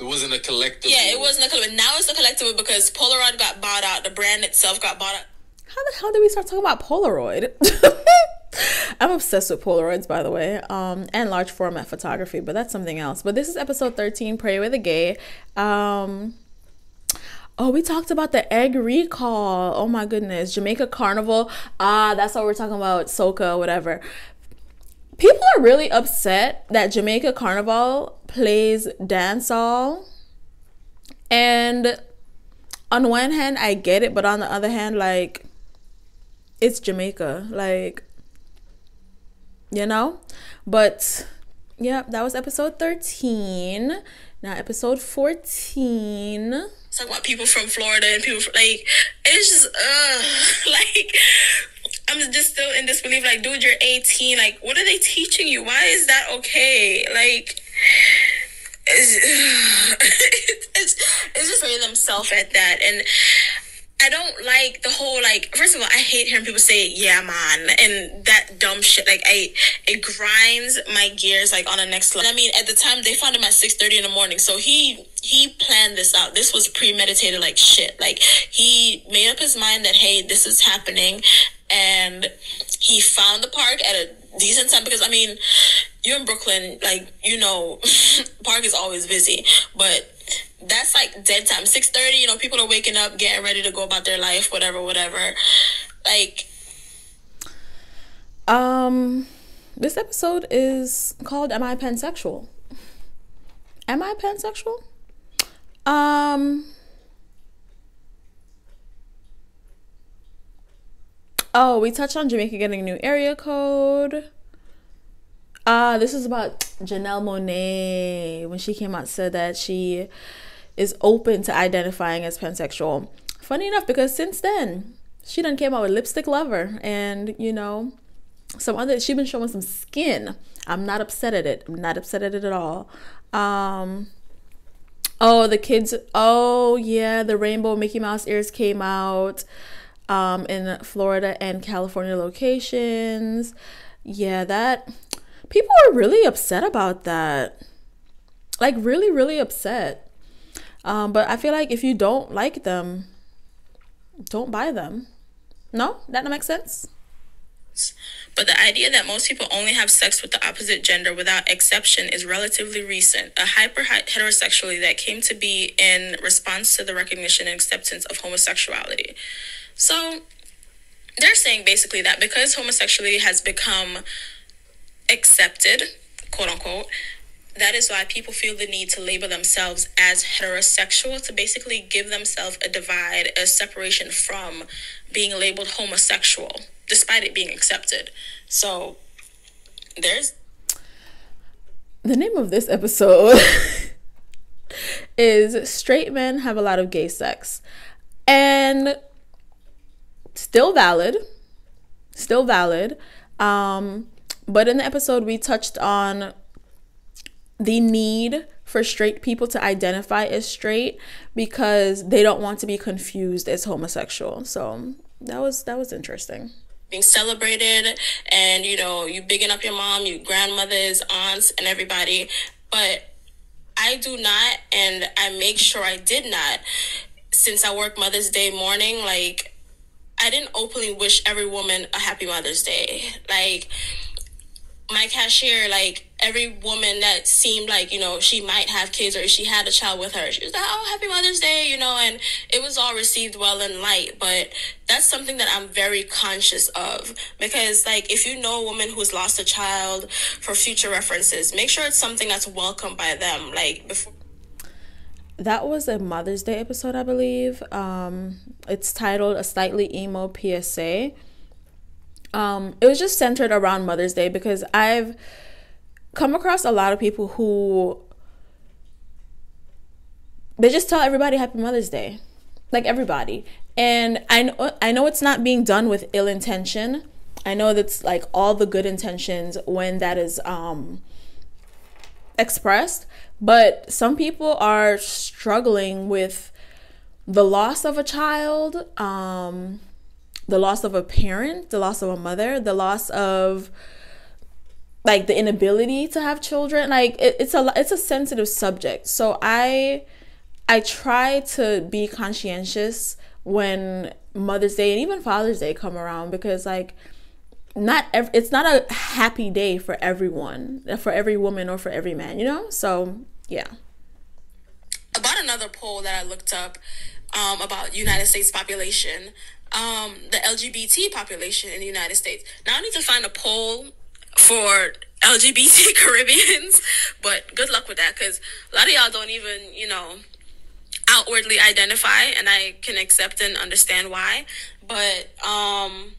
it wasn't a collective. Yeah, it wasn't a collective. Now it's a collective because Polaroid got bought out. The brand itself got bought out. How the hell did we start talking about Polaroid? <laughs> I'm obsessed with Polaroids, by the way, um, and large format photography, but that's something else. But this is episode 13, Pray with a Gay. Um, oh, we talked about the egg recall. Oh my goodness. Jamaica Carnival. Ah, that's what we're talking about. Soca, whatever people are really upset that Jamaica Carnival plays dancehall. And on one hand, I get it, but on the other hand, like, it's Jamaica. Like, you know? But, yeah, that was episode 13. Now, episode 14. Talk about people from Florida and people from, like, it's just, uh, <laughs> like, I'm just still in disbelief. Like, dude, you're 18. Like, what are they teaching you? Why is that okay? Like, it's, <sighs> it's, it's just raising themselves at that. And I don't like the whole like. First of all, I hate hearing people say "yeah, man" and that dumb shit. Like, I it grinds my gears like on the next level. I mean, at the time they found him at six thirty in the morning, so he he planned this out. This was premeditated like shit. Like he made up his mind that hey, this is happening, and he found the park at a decent time because I mean, you're in Brooklyn, like you know, <laughs> park is always busy, but that's like dead time. Six thirty, you know, people are waking up, getting ready to go about their life, whatever, whatever. Like, um, this episode is called "Am I Pansexual?" Am I pansexual? Um. Oh, we touched on Jamaica getting a new area code. Uh, this is about Janelle Monáe when she came out said that she is open to identifying as pansexual. Funny enough, because since then she done came out with Lipstick Lover and you know some other she's been showing some skin. I'm not upset at it. I'm not upset at it at all. Um oh the kids oh yeah, the rainbow Mickey Mouse ears came out um in Florida and California locations. Yeah, that people are really upset about that. Like really, really upset. Um, but I feel like if you don't like them, don't buy them. No, that makes sense. But the idea that most people only have sex with the opposite gender without exception is relatively recent. A hyper heterosexuality that came to be in response to the recognition and acceptance of homosexuality. So they're saying basically that because homosexuality has become accepted, quote unquote, that is why people feel the need to label themselves as heterosexual to basically give themselves a divide, a separation from being labeled homosexual, despite it being accepted. So there's the name of this episode <laughs> is Straight Men Have a Lot of Gay Sex. And still valid. Still valid. Um, but in the episode, we touched on the need for straight people to identify as straight because they don't want to be confused as homosexual. So that was that was interesting. Being celebrated and you know, you bigging up your mom, your grandmothers, aunts, and everybody. But I do not and I make sure I did not since I work Mother's Day morning, like I didn't openly wish every woman a happy Mother's Day. Like my cashier, like every woman that seemed like, you know, she might have kids or she had a child with her, she was like, oh, happy Mother's Day, you know, and it was all received well and light. But that's something that I'm very conscious of because, like, if you know a woman who's lost a child for future references, make sure it's something that's welcomed by them. Like, before. That was a Mother's Day episode, I believe. Um, it's titled A Slightly Emo PSA um, it was just centered around Mother's Day because I've come across a lot of people who they just tell everybody Happy Mother's Day, like everybody. And I know I know it's not being done with ill intention. I know that's like all the good intentions when that is um, expressed, but some people are struggling with the loss of a child. Um, the loss of a parent, the loss of a mother, the loss of like the inability to have children. Like it, it's a it's a sensitive subject. So I I try to be conscientious when Mother's Day and even Father's Day come around because like not ev- it's not a happy day for everyone, for every woman or for every man, you know? So, yeah. About another poll that I looked up um, about United States population, um, the LGBT population in the United States. Now I need to find a poll for LGBT <laughs> Caribbeans, but good luck with that because a lot of y'all don't even, you know, outwardly identify, and I can accept and understand why. But um,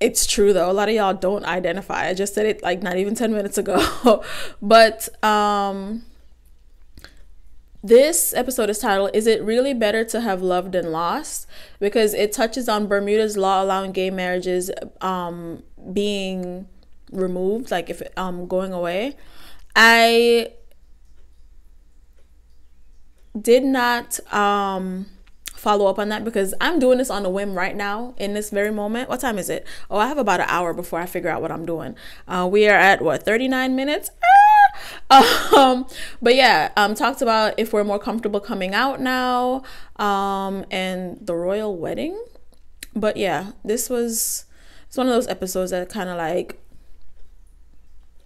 it's true though. A lot of y'all don't identify. I just said it like not even ten minutes ago, <laughs> but um this episode is titled Is It Really Better to Have Loved and Lost? Because it touches on Bermuda's law allowing gay marriages um, being removed, like if um going away. I did not um follow up on that because I'm doing this on a whim right now in this very moment. What time is it? Oh, I have about an hour before I figure out what I'm doing. Uh, we are at what 39 minutes. Ah! <laughs> Um, but yeah, um, talked about if we're more comfortable coming out now, um, and the royal wedding. But yeah, this was it's one of those episodes that kind of like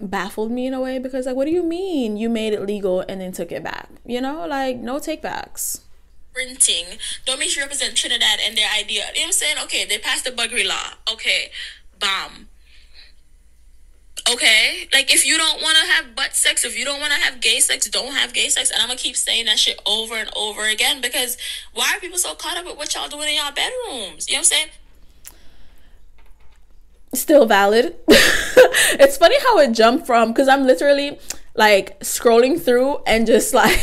baffled me in a way because like what do you mean you made it legal and then took it back you know like no takebacks printing don't make sure you represent trinidad and their idea. You know what i'm saying? Okay they passed the buggery law. Okay bomb. Okay? Like if you don't want to have butt sex if you don't want to have gay sex don't have gay sex. And i'm gonna keep saying that shit over and over again because why are people so caught up with what y'all doing in y'all bedrooms? You know what i'm saying? Still valid. <laughs> it's funny how it jumped from because I'm literally like scrolling through and just <laughs> like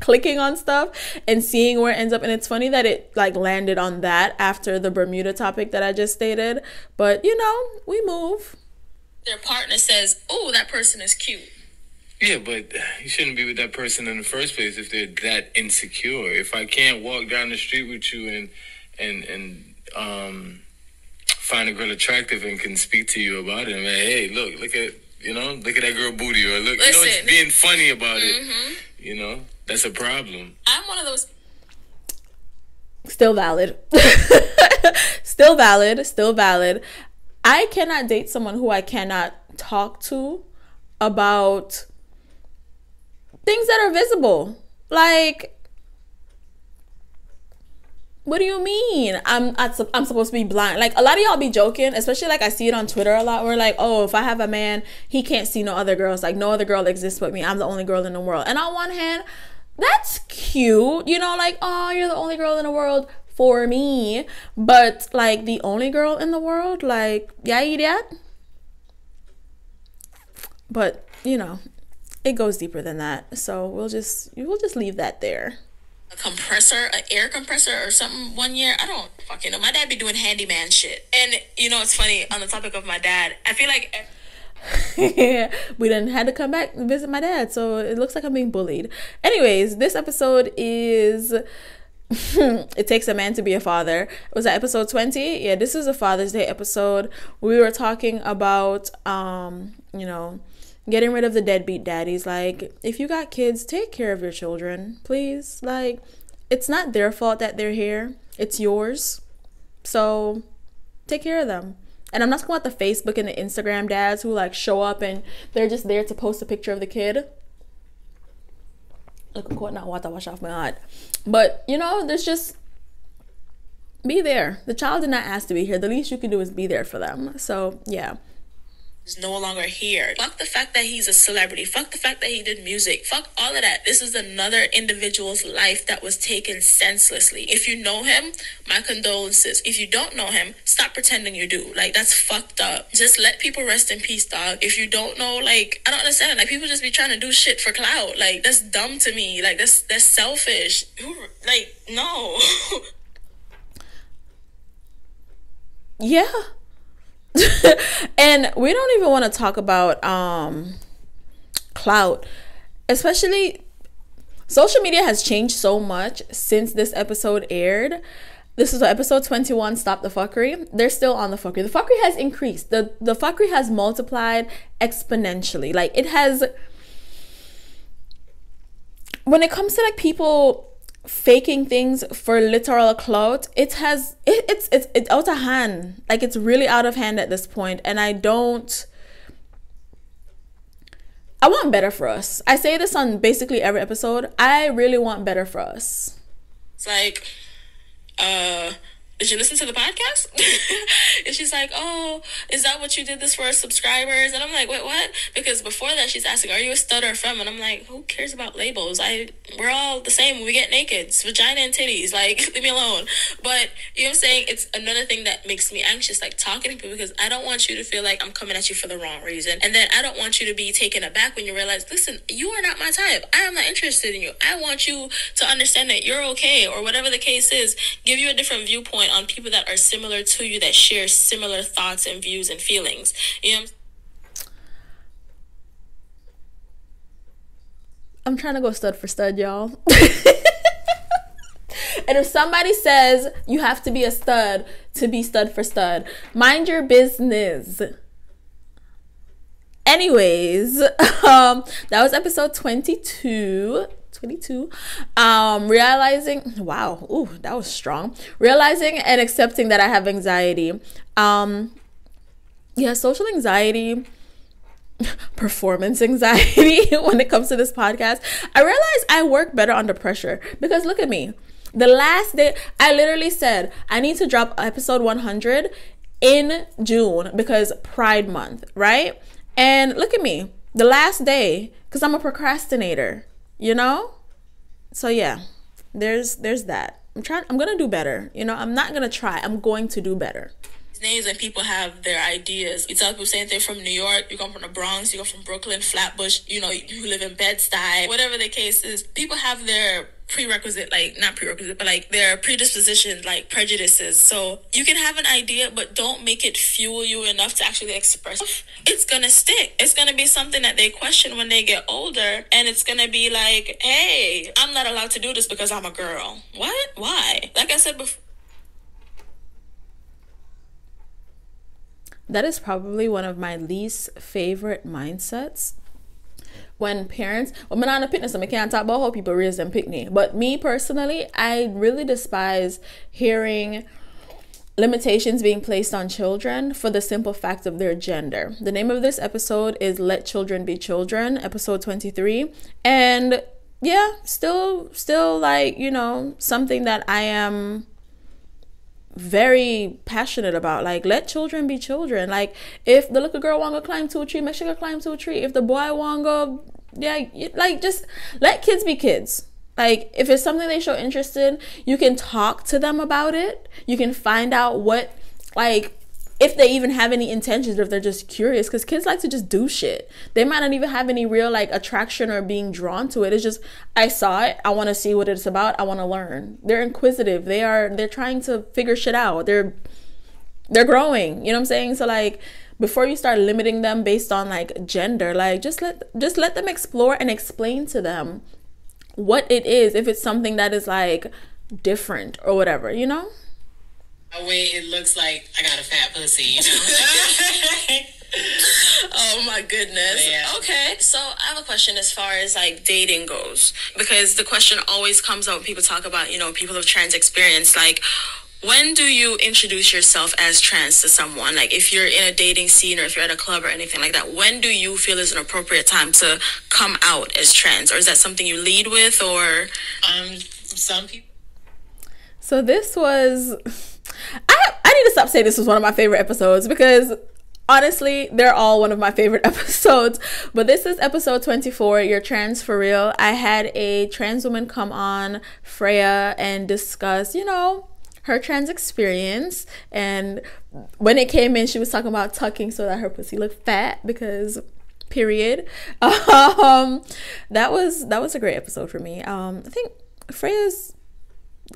clicking on stuff and seeing where it ends up and it's funny that it like landed on that after the Bermuda topic that I just stated. But you know, we move. Their partner says, "Oh, that person is cute." Yeah, but you shouldn't be with that person in the first place if they're that insecure. If I can't walk down the street with you and and and um find a girl attractive and can speak to you about it. Man, hey, look, look at you know, look at that girl booty, or look, Listen. you know, it's being funny about mm-hmm. it. You know, that's a problem. I'm one of those. Still valid. <laughs> still valid. Still valid. I cannot date someone who I cannot talk to about things that are visible. Like what do you mean? I'm I'm supposed to be blind. Like a lot of y'all be joking, especially like I see it on Twitter a lot. Where like, oh, if I have a man, he can't see no other girls. Like no other girl exists but me. I'm the only girl in the world. And on one hand, that's cute. You know, like oh, you're the only girl in the world for me. But like the only girl in the world, like yeah, idiot. But you know, it goes deeper than that. So we'll just we'll just leave that there a compressor, an air compressor or something one year. I don't fucking know. My dad be doing handyman shit. And you know, it's funny on the topic of my dad. I feel like. <laughs> we then had to come back and visit my dad, so it looks like I'm being bullied. Anyways, this episode is <laughs> it takes a man to be a father. Was that episode 20? Yeah, this is a Father's Day episode. We were talking about um, you know, getting rid of the deadbeat daddies. Like, if you got kids, take care of your children, please. Like, it's not their fault that they're here, it's yours. So, take care of them. And I'm not talking about the Facebook and the Instagram dads who like show up and they're just there to post a picture of the kid. Look, I'm quoting water wash off my heart. But you know, there's just be there. The child did not ask to be here. The least you can do is be there for them. So yeah is no longer here. Fuck the fact that he's a celebrity. Fuck the fact that he did music. Fuck all of that. This is another individual's life that was taken senselessly. If you know him, my condolences. If you don't know him, stop pretending you do. Like that's fucked up. Just let people rest in peace, dog. If you don't know, like I don't understand. Like people just be trying to do shit for clout. Like that's dumb to me. Like that's that's selfish. Like no. <laughs> yeah <laughs> and we don't even want to talk about um clout especially social media has changed so much since this episode aired. This is episode 21 stop the fuckery. They're still on the fuckery. The fuckery has increased. The the fuckery has multiplied exponentially. Like it has when it comes to like people faking things for literal clout it has it, it's it's it's out of hand. Like it's really out of hand at this point and i don't i want better for us. I say this on basically every episode. I really want better for us. It's like uh did you listen to the podcast? <laughs> and she's like, oh, is that what you did this for subscribers? And I'm like, wait, what? Because before that, she's asking, are you a stud or femme? And I'm like, who cares about labels? I We're all the same we get naked. It's vagina and titties. Like, <laughs> leave me alone. But, you know what I'm saying? It's another thing that makes me anxious, like talking to people, because I don't want you to feel like I'm coming at you for the wrong reason. And then I don't want you to be taken aback when you realize, listen, you are not my type. I am not interested in you. I want you to understand that you're okay or whatever the case is. Give you a different viewpoint on people that are similar to you that share similar thoughts and views and feelings. You know I'm trying to go stud for stud, y'all. <laughs> and if somebody says you have to be a stud to be stud for stud, mind your business. Anyways, <laughs> um, that was episode 22. 22 um realizing wow ooh that was strong. Realizing and accepting that i have anxiety. Um yeah social anxiety <laughs> performance anxiety <laughs> when it comes to this podcast. I realize i work better under pressure because look at me. The last day i literally said i need to drop episode 100 in june because pride month right? And look at me. The last day because i'm a procrastinator you know? So yeah there's there's that. I'm trying i'm gonna do better. You know i'm not gonna try. I'm going to do better. Names and people have their ideas. You tell people saying they're from New York, you come from the Bronx, you come from Brooklyn, Flatbush, you know, you live in Bed-Stuy, whatever the case is. People have their prerequisite, like not prerequisite, but like their predispositions, like prejudices. So you can have an idea, but don't make it fuel you enough to actually express. It's gonna stick. It's gonna be something that they question when they get older, and it's gonna be like, "Hey, I'm not allowed to do this because I'm a girl." What? Why? Like I said before. that is probably one of my least favorite mindsets when parents well I'm not a fitness I can't talk about how people raise them pick me but me personally I really despise hearing limitations being placed on children for the simple fact of their gender. The name of this episode is let children be children episode 23 and yeah still still like you know something that I am very passionate about. Like, let children be children. Like, if the little girl want to climb to a tree, make sure go climb to a tree. If the boy want to, yeah, like just let kids be kids. Like, if it's something they show interest in, you can talk to them about it. You can find out what, like, if they even have any intentions or if they're just curious because kids like to just do shit. They might not even have any real like attraction or being drawn to it. It's just i saw it. I want to see what it's about. I want to learn. They're inquisitive. They are they're trying to figure shit out. They're they're growing. You know what i'm saying? So like before you start limiting them based on like gender like just let just let them explore and explain to them what it is if it's something that is like different or whatever you know way it looks like I got a fat pussy. You know? <laughs> oh my goodness. Yeah. Okay, so I have a question as far as like dating goes because the question always comes up when people talk about you know people of trans experience like. When do you introduce yourself as trans to someone? Like, if you're in a dating scene or if you're at a club or anything like that, when do you feel is an appropriate time to come out as trans? Or is that something you lead with, or? Um, some people. So this was I I need to stop saying this was one of my favorite episodes because honestly, they're all one of my favorite <laughs> episodes. But this is episode 24, You're Trans for Real. I had a trans woman come on, Freya, and discuss, you know, her trans experience. And when it came in, she was talking about tucking so that her pussy looked fat because period. <laughs> Um that was that was a great episode for me. Um I think Freya's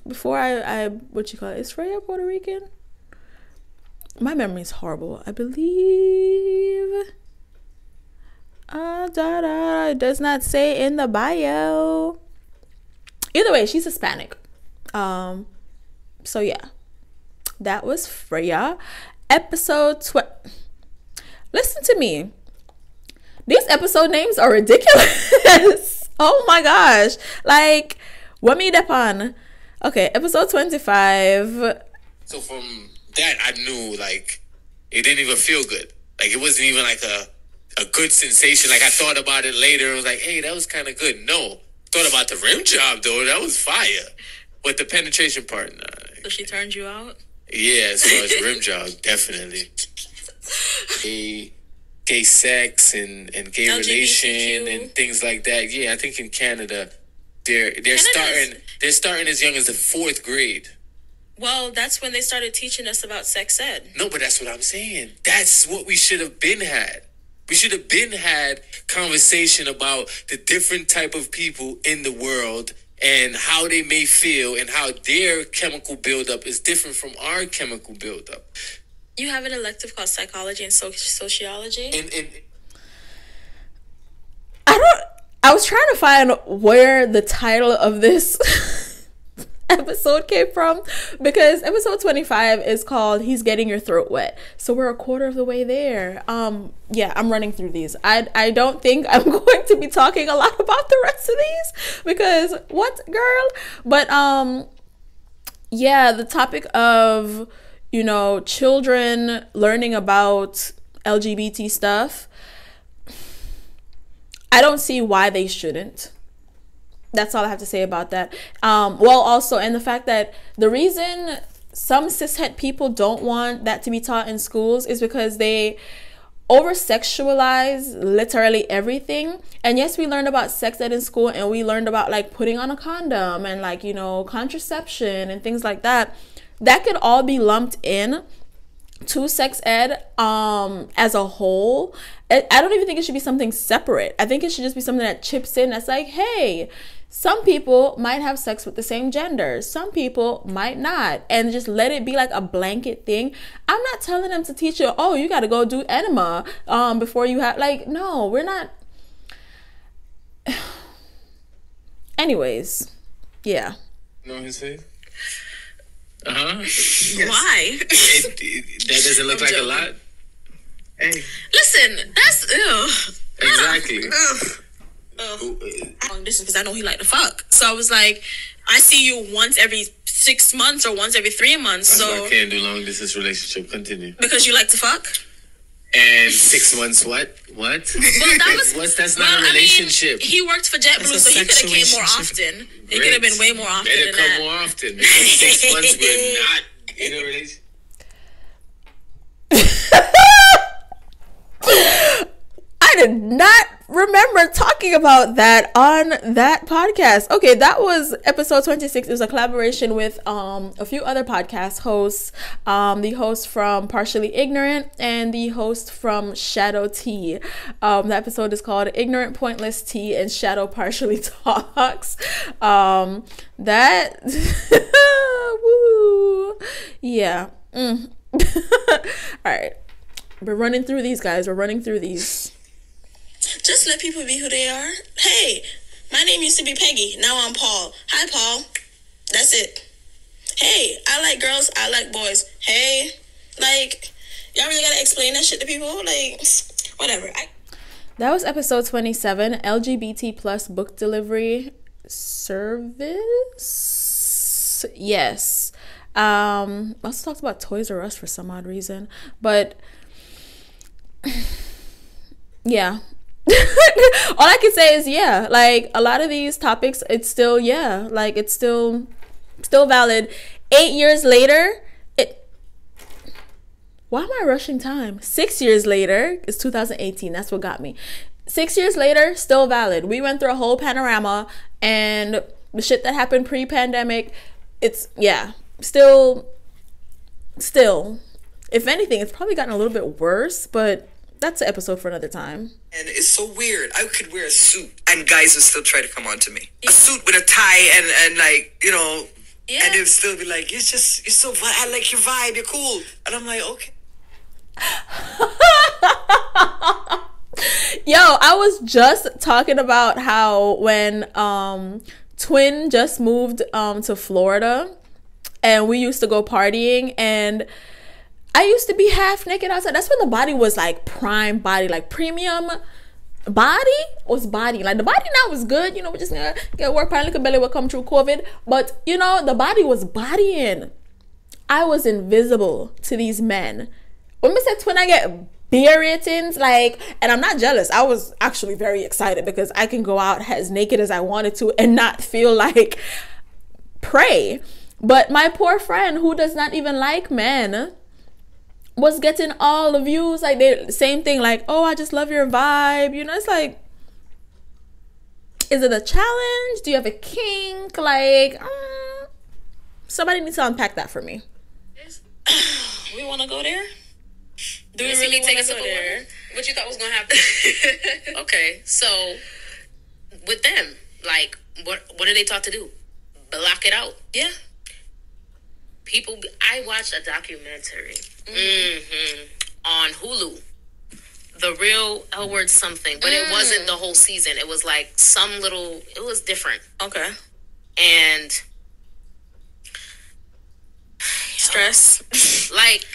before I, I what you call it, is Freya Puerto Rican? My memory is horrible. I believe. Uh, da, da, it does not say in the bio. Either way, she's Hispanic. Um, so yeah, that was Freya. Episode twelve. Listen to me. These episode names are ridiculous. <laughs> oh my gosh! Like, what me depan? Okay, episode 25. So from that, I knew like it didn't even feel good. Like it wasn't even like a a good sensation. Like I thought about it later. I was like, hey, that was kind of good. No, thought about the rim job though. That was fire. But the penetration part, nah. So she turned you out. Yeah, as far as rim job, <laughs> definitely. Gay, gay sex and and gay LGBTQ. relation and things like that. Yeah, I think in Canada they're they're starting they're starting as young as the fourth grade. Well, that's when they started teaching us about sex ed. No, but that's what I'm saying. That's what we should have been had. We should have been had conversation about the different type of people in the world and how they may feel and how their chemical buildup is different from our chemical buildup. You have an elective called psychology and so- sociology. And, and I don't I was trying to find where the title of this <laughs> episode came from because episode 25 is called He's Getting Your Throat Wet. So we're a quarter of the way there. Um yeah, I'm running through these. I I don't think <laughs> I'm going to be talking a lot about the rest of these because what girl? But um yeah, the topic of you know, children learning about LGBT stuff. I don't see why they shouldn't that's all I have to say about that. Um, well, also, and the fact that the reason some cishet people don't want that to be taught in schools is because they over sexualize literally everything. And yes, we learned about sex ed in school and we learned about like putting on a condom and like, you know, contraception and things like that. That could all be lumped in to sex ed um as a whole. I don't even think it should be something separate. I think it should just be something that chips in that's like, hey, some people might have sex with the same gender, some people might not, and just let it be like a blanket thing. I'm not telling them to teach you, oh, you got to go do enema um, before you have, like, no, we're not. <sighs> Anyways, yeah. His face? Uh huh. Why? It, it, that doesn't look I'm like joking. a lot. Hey, Listen, that's ew. Exactly. Ugh. long distance because I know he like to fuck. So I was like, I see you once every six months or once every three months. That's why So I can't do long distance relationship. Continue. because you like to fuck. And six months, what? What? Well, that <laughs> was What's that's well, not a I mean, relationship. he worked for JetBlue, so he could have came more relationship. often. It could have been way more often Better than come that. more often because six <laughs> months we're not in a relationship. <laughs> Did not remember talking about that on that podcast. Okay, that was episode 26. It was a collaboration with um, a few other podcast hosts. Um, the host from Partially Ignorant and the host from Shadow Tea. Um, the episode is called Ignorant Pointless Tea and Shadow Partially <laughs> Talks. Um, that, <laughs> woo, yeah. Mm. <laughs> All right. We're running through these guys. We're running through these. Just let people be who they are. Hey, my name used to be Peggy. Now I'm Paul. Hi, Paul. That's it. Hey, I like girls. I like boys. Hey, like, y'all really gotta explain that shit to people? Like, <sniffs> whatever. I, That was episode 27 LGBT plus book delivery service. Yes. Um, I also talked about Toys R Us for some odd reason, but <sighs> yeah. <laughs> All I can say is yeah, like a lot of these topics, it's still yeah, like it's still still valid. Eight years later, it why am I rushing time? Six years later, it's 2018. That's what got me. Six years later, still valid. We went through a whole panorama and the shit that happened pre pandemic, it's, yeah, still, still. If anything, it's probably gotten a little bit worse, but that's an episode for another time. And it's so weird. I could wear a suit and guys would still try to come on to me. A suit with a tie and, and like, you know, yeah. and they would still be like, you're just, you're so, I like your vibe, you're cool. And I'm like, okay. <laughs> Yo, I was just talking about how when um Twin just moved um to Florida and we used to go partying and I used to be half naked outside. That's when the body was like prime body, like premium body was body. Like the body now was good, you know, we're just uh, get work part little belly will come through COVID. But you know, the body was bodying. I was invisible to these men. When I said when I get beer ratings, like, and I'm not jealous. I was actually very excited because I can go out as naked as I wanted to and not feel like prey. But my poor friend who does not even like men was getting all the views like they same thing like oh i just love your vibe you know it's like is it a challenge do you have a kink like mm, somebody needs to unpack that for me <coughs> we want to go there? Do we You see really me take want a to sip go of there? water? What you thought was gonna happen? <laughs> okay, so with them, like, what what are they taught to do? Block it out. Yeah. People, I watched a documentary mhm, on Hulu. the real L word something, but it wasn't the whole season. It was like some little. It was different, Okay. and Stress. <sighs> like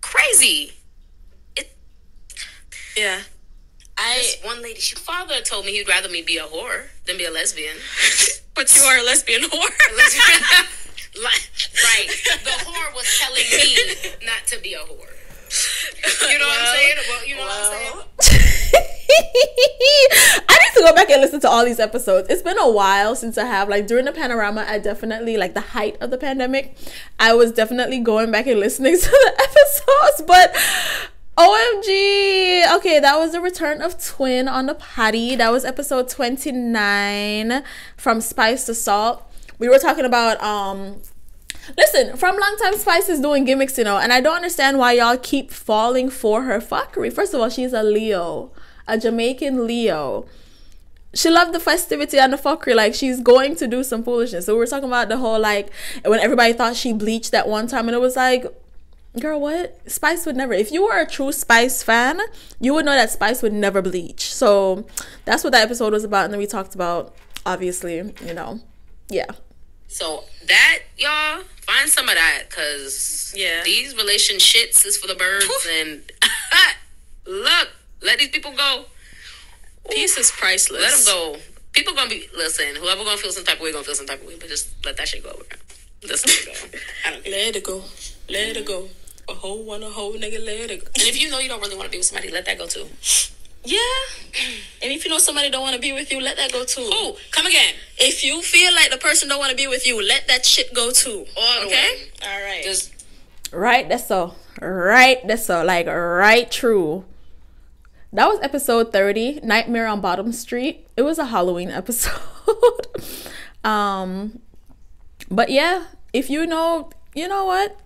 crazy. It. Yeah. I. This one lady, she father told me he'd rather me be a whore than be a lesbian. <laughs> But you are a lesbian whore. <laughs> Lesbian. <laughs> Like, right. The whore was telling me <laughs> not to be a whore. <laughs> You know what I'm saying? Well, you know what I'm saying? <laughs> I need to go back and listen to all these episodes. It's been a while since I have like during the panorama. I definitely like the height of the pandemic. I was definitely going back and listening to the episodes, but OMG. Okay, that was the return of Twin on the potty. That was episode 29 from Spice to Salt. We were talking about um Listen, from long time Spice is doing gimmicks, you know, and I don't understand why y'all keep falling for her fuckery. First of all, she's a Leo, a Jamaican Leo. She loved the festivity and the fuckery, like she's going to do some foolishness. So we were talking about the whole like when everybody thought she bleached that one time, and it was like, girl, what? Spice would never. If you were a true Spice fan, you would know that Spice would never bleach. So that's what that episode was about, and then we talked about obviously, you know, yeah. So that y'all find some of that because Yeah. these relationships is for the birds and <laughs> look, let these people go. Peace is priceless. Let them go. People gonna be listen. Whoever gonna feel some type of way gonna feel some type of way, but just let that shit go. Bro. Just let it go. I don't care. Let it go. Let it go. A whole one, a whole nigga, let it go. And if you know you don't really want to be with somebody, let that go too. Yeah. <clears throat> And if you know somebody don't want to be with you, let that go too. Oh, come again. If you feel like the person don't want to be with you, let that shit go too. All Okay? All right. Just Right, that's all. Right, that's all. Like, right, true. That was episode 30, Nightmare on Bottom Street. It was a Halloween <laughs> episode. um, but yeah, if you know, you know what?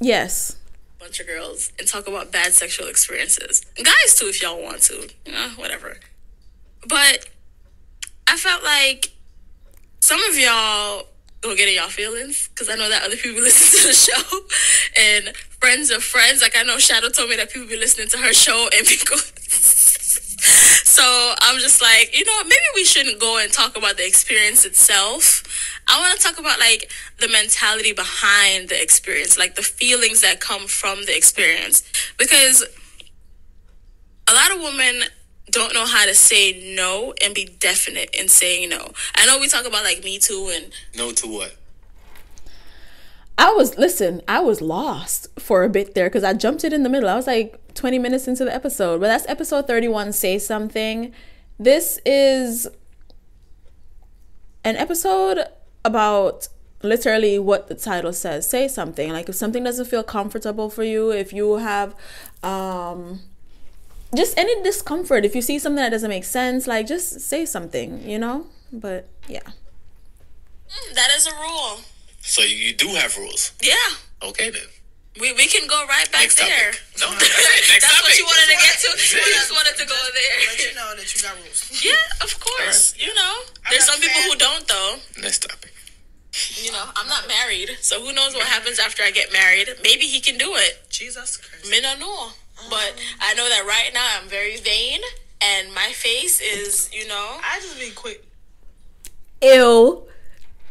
Yes. Bunch of girls and talk about bad sexual experiences. Guys too, if y'all want to. You know, whatever. But I felt like some of y'all gonna get in y'all feelings because I know that other people <laughs> listen to the show and friends of friends. Like I know Shadow told me that people be listening to her show and be going. <laughs> so I'm just like, you know, maybe we shouldn't go and talk about the experience itself. I want to talk about like the mentality behind the experience, like the feelings that come from the experience, because a lot of women don't know how to say no and be definite in saying no. I know we talk about like Me Too and No to what? I was listen, I was lost for a bit there because I jumped it in the middle. I was like 20 minutes into the episode, but that's episode 31 Say Something. This is an episode about literally what the title says. Say something. Like if something doesn't feel comfortable for you, if you have um just any discomfort, if you see something that doesn't make sense, like just say something, you know? But yeah. That is a rule. So you, you do have rules. Yeah. Okay then. We, we can go right back Next there. topic. No, that's <laughs> it. Next That's what you wanted to get to. That's You it. just wanted to go there. Let there. you know that you got rules. Yeah, of course. You know, there's some people who don't though. Next topic. You know, I'm not married, so who knows what happens after I get married? Maybe he can do it. Jesus Christ. Me no know. But um, I know that right now I'm very vain, and my face is, you know, I just be quick. ill.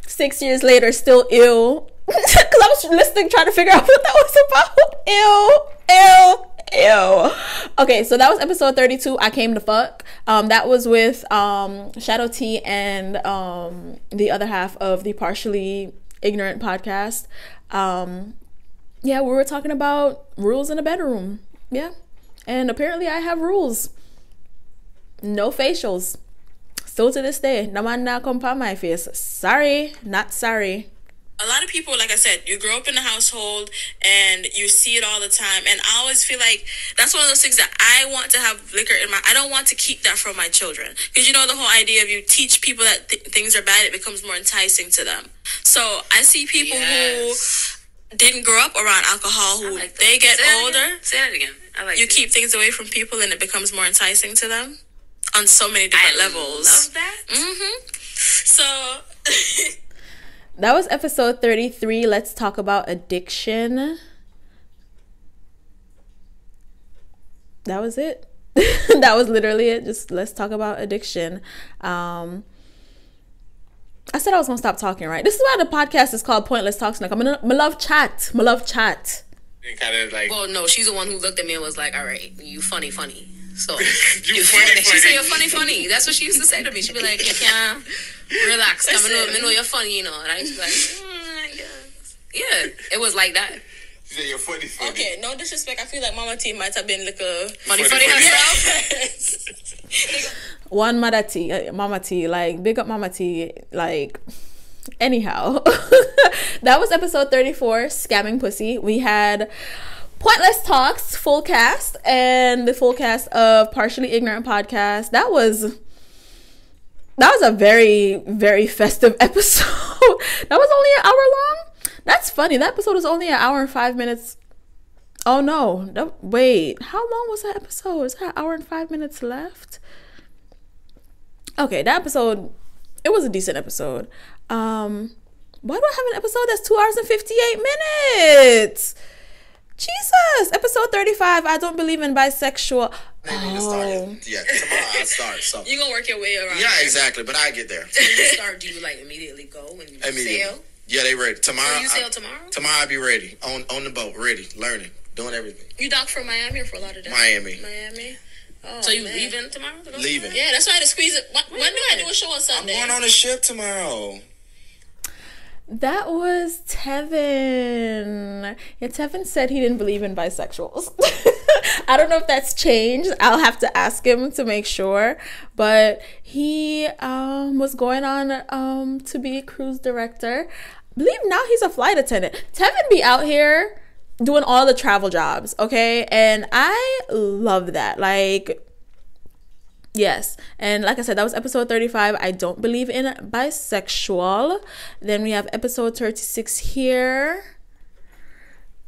Six years later, still ill. <laughs> Because I was listening, trying to figure out <laughs> what that was about. Ill, ill, ill. Okay, so that was episode 32. I came to fuck. Um, that was with um, Shadow T and um, the other half of the Partially Ignorant podcast. Um, yeah, we were talking about rules in a bedroom. Yeah. And apparently, I have rules. No facials. Still to this day, no man now come my face. Sorry, not sorry. A lot of people, like I said, you grow up in a household and you see it all the time. And I always feel like that's one of those things that I want to have liquor in my. I don't want to keep that from my children because you know the whole idea of you teach people that th- things are bad, it becomes more enticing to them. So I see people Yes. who didn't grow up around alcohol who like they get Say older. Say that again. I like you this. keep things away from people and it becomes more enticing to them on so many different I levels. Love that. Mm-hmm. So <laughs> that was episode 33. Let's talk about addiction. that was it. <laughs> that was literally it. Just let's talk about addiction. Um, I said I was gonna stop talking, right? This is why the podcast is called Pointlesss Talks. Like I'm gonna, my love chat, my love chat. Kind of like Well, no, she's the one who looked at me and was like, "All right, you funny, funny." So <laughs> You funny, She said, "You're funny, funny." That's what she used to say to me. She'd be like, "You can't relax. Come know, me know you're funny, you know." And I used to be like, <laughs> mm, I guess. "Yeah." It was like that. you say you're funny, funny. Okay, no disrespect. I feel like Mama T might have been like a Funny, Funny, funny, funny. herself. <laughs> one Mama T, uh, Mama T, like big up Mama T, like. Anyhow, that was episode 34, Scamming Pussy. We had Pointlesss Talks, full cast, and the full cast of Partially Ignorant podcast. That was that was a very, very festive <laughs> episode. that was only an hour long. That's funny. That episode was only an hour and five minutes. Oh no. That- wait, how long was that episode? Is that an hour and five minutes left? Okay, that episode it was a decent episode. Um why do I have an episode that's two hours and fifty eight minutes? Jesus, episode thirty five. I don't believe in bisexual. Maybe you oh. start it. Yeah, tomorrow I start. So <laughs> You gonna work your way around? yeah, exactly. But I get there When you start, do you like immediately go and you immediately. sail? Yeah, they ready. Tomorrow. So you sail I, tomorrow? tomorrow I'll be ready on on the boat, ready, learning, doing everything. You dock from Miami or for days. Miami, Miami. Oh, So you man. leaving tomorrow? leaving. Yeah, that's why I had to squeeze it. When, when do I do a show on Sunday? I'm going on a ship tomorrow. That was Tevin. Yeah, Tevin said he didn't believe in bisexuals. <laughs> I don't know if that's changed. I'll have to ask him to make sure. But he um, was going on um, to be a cruise director. I believe now he's a flight attendant. Tevin be out here doing all the travel jobs, okay? And I love that. Like, Yes. And like I said, that was episode 35. I don't believe in bisexual. Then we have episode 36 here.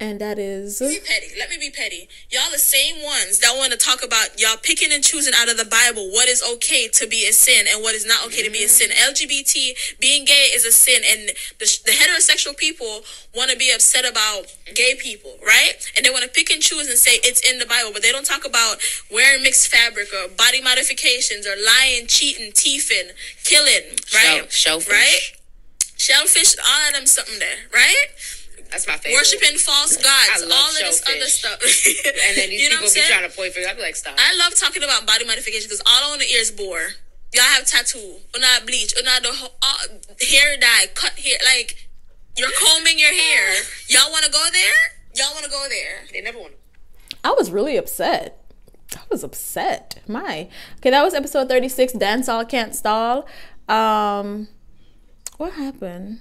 And that is. be petty. Let me be petty. Y'all the same ones that want to talk about y'all picking and choosing out of the Bible what is okay to be a sin and what is not okay to be a sin. Mm-hmm. LGBT being gay is a sin, and the, the heterosexual people want to be upset about gay people, right? And they want to pick and choose and say it's in the Bible, but they don't talk about wearing mixed fabric or body modifications or lying, cheating, teething, killing, right? Shell- shellfish. Right? Shellfish, all of them something there, right? That's my favorite. worshiping false gods, I love all of this shellfish. other stuff. <laughs> And then these <laughs> you know people be saying? trying to point fingers. I'd be like, stop. I love talking about body modification because all I want to hear is bore. Y'all have tattoo, or not bleach, or not the uh, hair dye, cut hair. Like you're combing your hair. <laughs> Y'all want to go there? Y'all want to go there? they never want I was really upset. I was upset. My. Okay, that was episode 36. Dancehall Can't Stall. Um, what happened?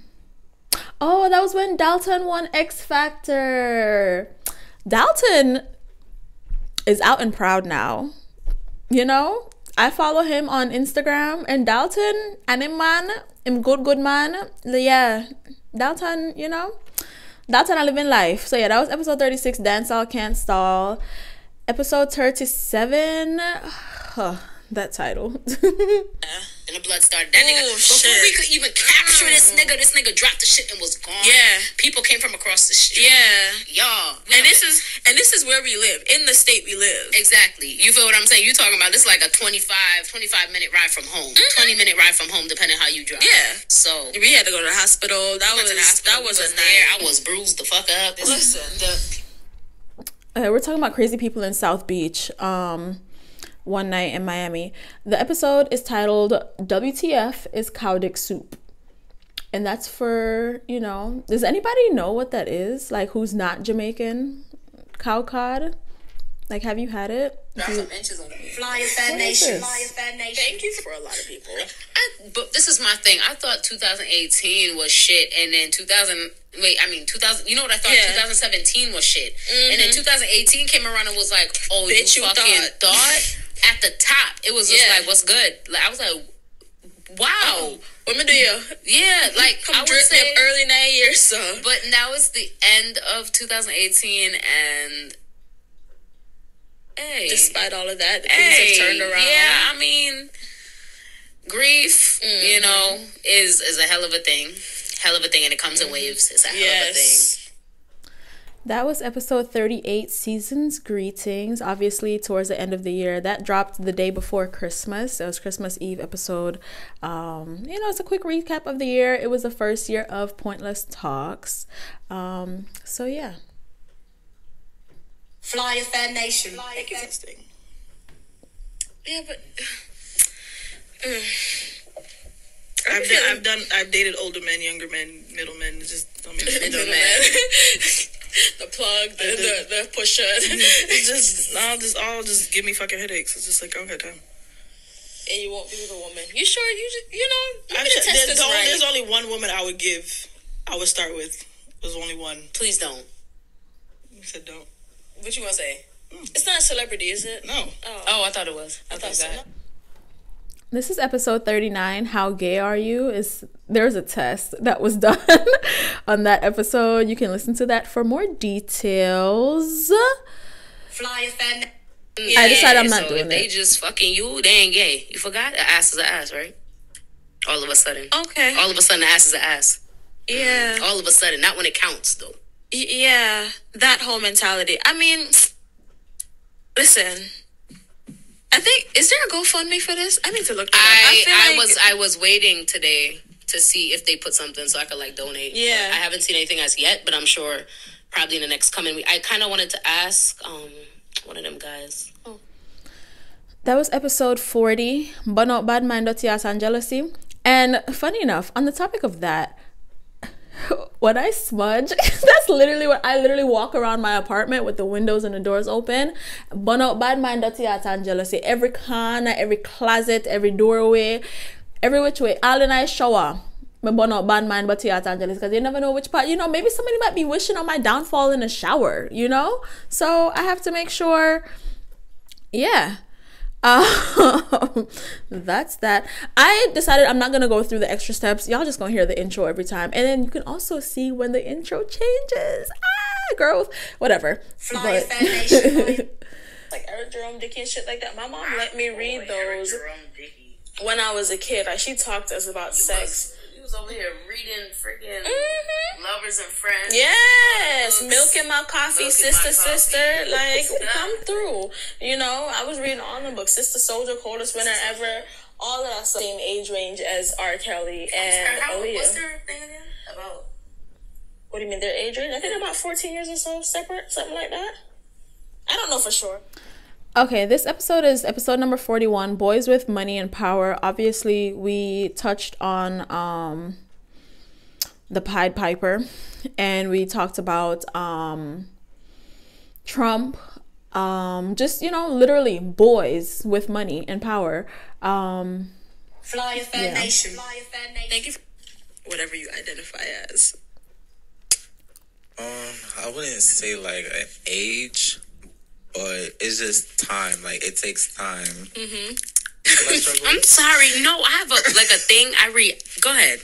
Oh, that was when Dalton won X Factor. Dalton is out and proud now. You know, I follow him on Instagram, and Dalton, and him man, him good, good man. Yeah, Dalton, you know, Dalton, I live in life. So yeah, that was episode 36, Dancehall Can't Stall. Episode 37, <sighs> huh, that title. <laughs> And the blood started. That nigga, Oh, before shit. we could even capture this nigga, this nigga dropped the shit and was gone. Yeah. People came from across the street. Yeah. Y'all. And this is and this is where we live in the state we live. Exactly. You feel what I'm saying? You talking about this like a 25, 25 minute ride from home. 20 minute ride from home, depending how you drive. Yeah. So We had to go to the hospital. That was went hospital, that was, we a there. night. I was bruised the fuck up. This Listen, the, uh, we're talking about crazy people in South Beach. Um, one night in Miami. The episode is titled "WTF is Cow Dick Soup," and that's for you know. Does anybody know what that is? Like, who's not Jamaican? Cow cod. Like, have you had it? Drop some inches on me. Fly your fat nation. Fly your fat nation. thank you for a lot of people. I, but this is my thing. I thought 2018 was shit, and then 2000. Wait, I mean 2000. You know what I thought? Yeah. 2017 was shit, and then mm-hmm. 2018 came around and was like, oh, Bitch, you you fucking thought. thought. At the top, it was just Yeah. like, what's good? Like I was like, wow, Women do you yeah. Like come I would say, early nine years, so but now it's the end of 2018, and hey, despite all of that, things hey, have turned around. Yeah, I mean, grief, Mm-hmm. you know, is is a hell of a thing. Hell of a thing, and it comes in waves. It's a hell of a thing. Yes. That was episode 38, Seasons Greetings. Obviously, towards the end of the year. That dropped the day before Christmas. It was Christmas Eve episode. Um, you know, it's a quick recap of the year. It was the first year of Pointlesss Talks. Um, so, yeah. Fly a fan nation. Thank you, testing. Yeah, but <sighs> I've done, I've done, I've dated older men, younger men, middle men. Just don't make <laughs> sense. middleman. <laughs> <laughs> the plug, the, the, the pusher. <laughs> <laughs> It's just, all just, all just give me fucking headaches. It's just like, okay, time. and you won't be with a woman. You sure? You just, you know, you I'm sure- test there's, this the right. there's only one woman I would give, I would start with. There's only one. Please don't. You said don't. What you want to say? Mm. It's not a celebrity, is it? No. Oh, Oh, I thought it was. I thought so. This is episode 39. How gay are you? Is there's a test that was <laughs> done on that episode. You can listen to that for more details. Fly a fan. I decided I'm not so doing if they it. just fucking you, they ain't gay. You forgot? An ass is an ass, right? All of a sudden. Okay. All of a sudden, the ass is an ass. Yeah. All of a sudden, not when it counts, though. Y- yeah, that whole mentality. I mean, listen. I think is there a GoFundMe for this? I need to look. That up. I feel I like- was I was waiting today to see if they put something so I could like donate. Yeah. But I haven't seen anything as yet, but I'm sure probably in the next coming week. I kind of wanted to ask um one of them guys. That was episode 40. But not bad mind, dirty ass and jealousy. And funny enough, on the topic of that, <laughs> when I smudge, <laughs> that's literally what I literally walk around my apartment with the windows and the doors open. But not bad mind, dirty ass and jealousy. Every corner, every closet, every doorway, every which way. All in I shower. Me burn out bad mind, but and jealous because you never know which part. You know, maybe somebody might be wishing on my downfall in the shower. You know, so I have to make sure. Yeah, um, <laughs> that's that. I decided I'm not gonna go through the extra steps. Y'all just gonna hear the intro every time, and then you can also see when the intro changes. Ah, growth, whatever. Fly But- <laughs> like Eric Jerome Dickey and shit like that. My mom let me read those when I was a kid. Like she talked to us about sex. Was over here reading freaking Mhm. lovers and friends. Yes, Books. milking my coffee, Milking sister, my coffee. sister. Like, <laughs> come through. You know, I was reading all the books. Sister Souljah, Coldest Winter Ever. All of that same age range as R. Kelly and How, Aaliyah. what's their thing again? About What do you mean, their age range? I think about 14 years or so separate, something like that. I don't know for sure. Okay, this episode is episode number 41 Boys with Money and Power. Obviously, we touched on um the Pied Piper and we talked about um Trump um just you know literally boys with money and power. Um Fly a fan Yeah. nation. Fly a fan nation. Thank you for whatever you identify as. Um, I wouldn't say like an age, but it's just time. Like it takes time. Mm-hmm. Feel like struggle? <laughs> I'm sorry. No, I have a like a thing. I read. Go ahead.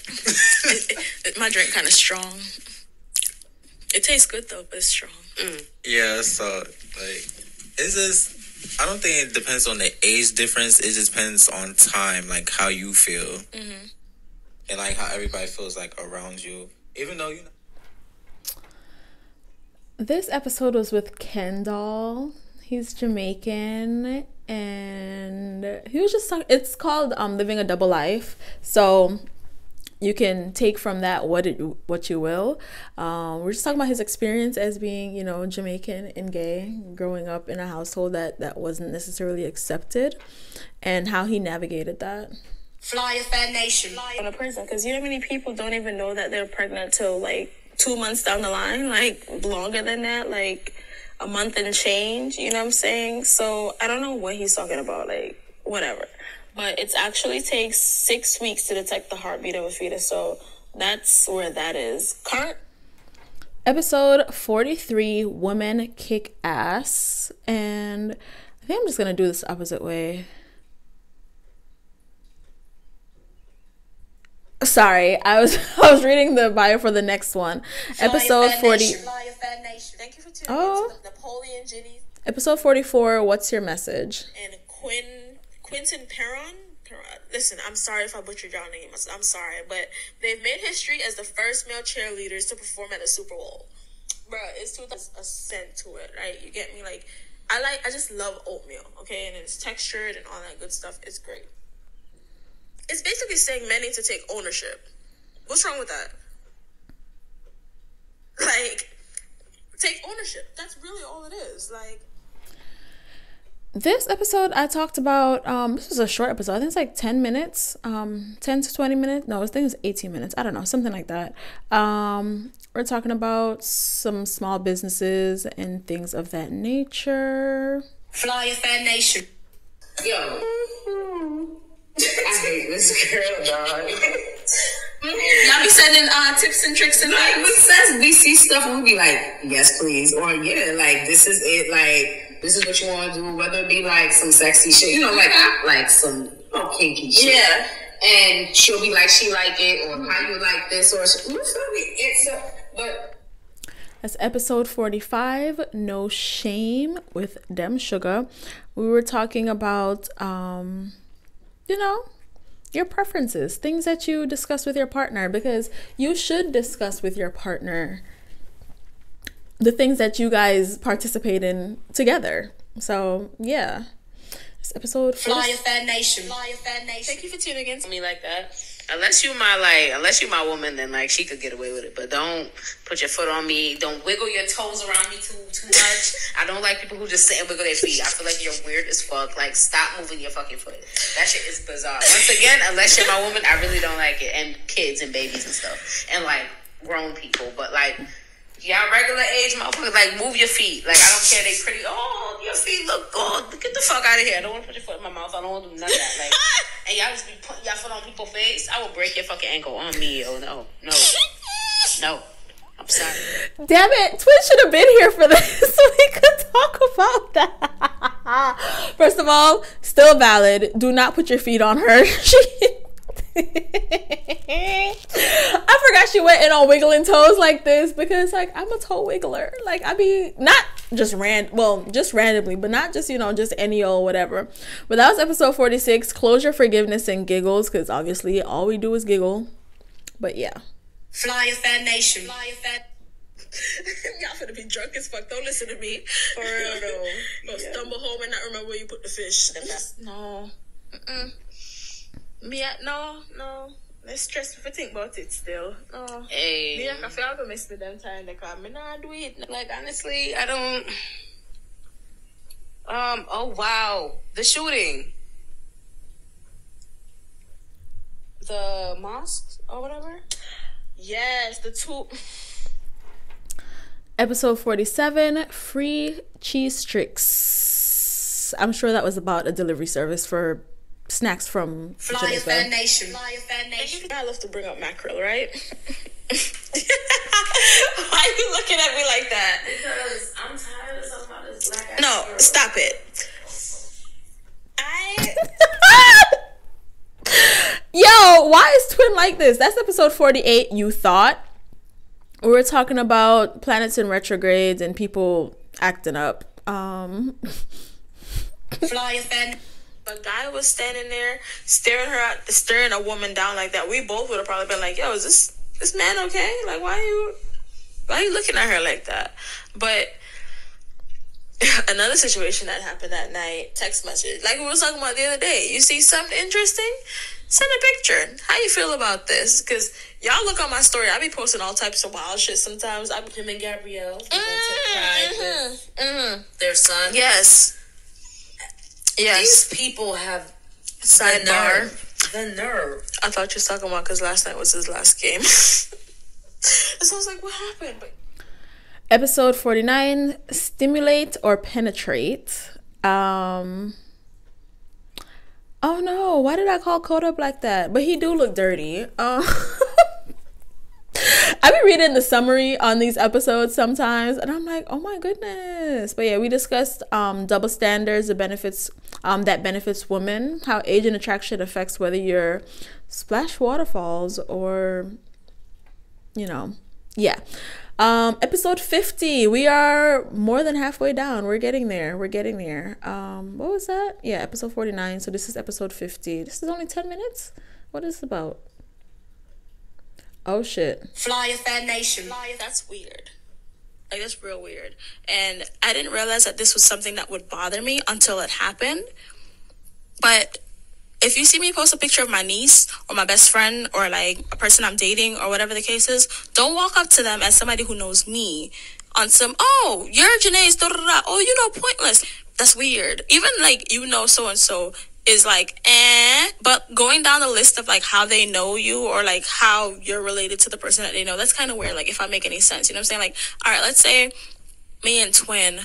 <laughs> My drink kind of strong. It tastes good though, but it's strong. Yeah, so like it's just I don't think it depends on the age difference. It just depends on time, like how you feel, Mm-hmm. and like how everybody feels like around you. Even though you know. This episode was with Kendall. He's Jamaican and he was just talk- it's called um living a double life. So you can take from that what it what you will. Um, we're just talking about his experience as being, you know, Jamaican and gay, growing up in a household that that wasn't necessarily accepted, and how he navigated that. Fly a fair nation. in a prison because you know how many people don't even know that they're pregnant till like two months down the line, like longer than that, like a month and change. You know what I'm saying? So I don't know what he's talking about, like whatever. But it actually takes six weeks to detect the heartbeat of a fetus. So that's where that is. Current Episode 43 Women Kick Ass. And I think I'm just to do this opposite way. Sorry, I was <laughs> I was reading the bio for the next one. Episode 40 Fly a nation. Thank you for tuning Oh. in to the Napoleon Ginny Episode 44 What's your message? and Quinn Quinton Peron. Peron. Listen, I'm sorry if I butchered your name. I'm sorry, but they've made history as the first male cheerleaders to perform at a Super Bowl. bro, it's too a scent to it, right? You get me? Like, I like, I just love oatmeal, okay, and it's textured and all that good stuff. It's great. It's basically saying men need to take ownership. What's wrong with that? <laughs> Like, take ownership. That's really all it is. Like, this episode I talked about um this was a short episode. I think it's like 10 minutes. Um 10 to 20 minutes. No, I think it's 18 minutes. I don't know, something like that. Um we're talking about some small businesses and things of that nature. Fly a fan nation. Yo. I hate this girl, dog. Y'all be sending uh, tips and tricks and like we says we see stuff and we be like, yes, please, or yeah, like this is it, like this is what you want to do, whether it be like some sexy shit, you know, like like some oh, kinky shit. Yeah. And she'll be like, she like it, or how you like this, or you feel me? It's a, but. That's episode 45, No Shame with Dem Sugar. We were talking about, um, you know, your preferences, things that you discuss with your partner, because you should discuss with your partner the things that you guys participate in together. So yeah. This episode Fly a Fan Nation. Fly a Fan Nation. Thank you for tuning in to me like that. Unless you my like, unless you my woman, then like she could get away with it. But don't put your foot on me. Don't wiggle your toes around me too too much. I don't like people who just sit and wiggle their feet. I feel like you're weird as fuck. Like stop moving your fucking foot. That shit is bizarre. Once again, unless you're my woman, I really don't like it. And kids and babies and stuff, and like grown people. But like Y'all regular age motherfuckers, like move your feet. Like I don't care, they pretty. Oh, your feet look good. Get the fuck out of here. I don't want to put your foot in my mouth. I don't want to do none of that. Like, <laughs> and y'all just be putting y'all foot on people's face. I will break your fucking ankle on me. Oh no, no, no. I'm sorry. Damn it, Twin should have been here for this <laughs> so we could talk about that. <laughs> First of all, still valid. Do not put your feet on her. She <laughs> I forgot she went in on wiggling toes like this because like I'm a toe wiggler. Like I be not just ran well, just randomly, but not just, you know, just any old whatever. But that was episode 46, closure, forgiveness, and giggles, because obviously all we do is giggle. But yeah. Fly a fan nation. Fly a fan <laughs> Y'all gonna be drunk as fuck. Don't listen to me. For real though. <laughs> Go yeah. stumble home and not remember where you put the fish. No. Mm-mm. Me, no, no. I stress if I think about it still. No. Hey. Me, I feel like I miss the damn time they call me. Nah, do it. Like, honestly, I don't. Um, oh wow. The shooting. The mosque or whatever? Yes, the two. Episode 47 Free Cheese Tricks. I'm sure that was about a delivery service for snacks from Fly Jamaica. Fan Nation. Fly Fan Nation. I love to bring up mackerel, right? <laughs> Why are you looking at me like that? Because I'm tired of talking about this black No, stop it. I. <laughs> Yo, why is Twin like this? That's episode 48. You thought we were talking about planets in retrogrades and people acting up. Um, <laughs> Fly a fan a guy was standing there staring her out, staring a woman down like that, we both would have probably been like, "Yo, is this this man okay? Like, why are you why are you looking at her like that?" But <laughs> another situation that happened that night, text message, like we were talking about the other day. You see something interesting? Send a picture. How you feel about this? Because y'all look on my story. I be posting all types of wild shit sometimes. I be him and Gabrielle. Mm-hmm, mm-hmm. Their son. Yes. Yes. These people have sidebar. The nerve. The nerve. I thought you were talking about because last night was his last game. <laughs> so I was like, what happened? But- Episode 49 Stimulate or Penetrate. Um. Oh no, why did I call Code up like that? But he do look dirty. Um. <laughs> I be reading the summary on these episodes sometimes, and I'm like, oh my goodness. But yeah, we discussed um, double standards, the benefits um, that benefits women, how age and attraction affects whether you're splash waterfalls or, you know, yeah. Um, episode 50. We are more than halfway down. We're getting there. We're getting there. Um, what was that? Yeah, episode 49. So this is episode 50. This is only 10 minutes. What is about? Oh shit. Fly a fan nation. Fly, that's weird. Like that's real weird. And I didn't realize that this was something that would bother me until it happened. But if you see me post a picture of my niece or my best friend or like a person I'm dating or whatever the case is, don't walk up to them as somebody who knows me on some, oh, you're Janae's, da, da, da. oh, you know, pointless. That's weird. Even like, you know, so and so is like, eh. But going down the list of like how they know you or like how you're related to the person that they know, that's kind of weird. Like, if I make any sense, you know what I'm saying? Like, all right, let's say me and Twin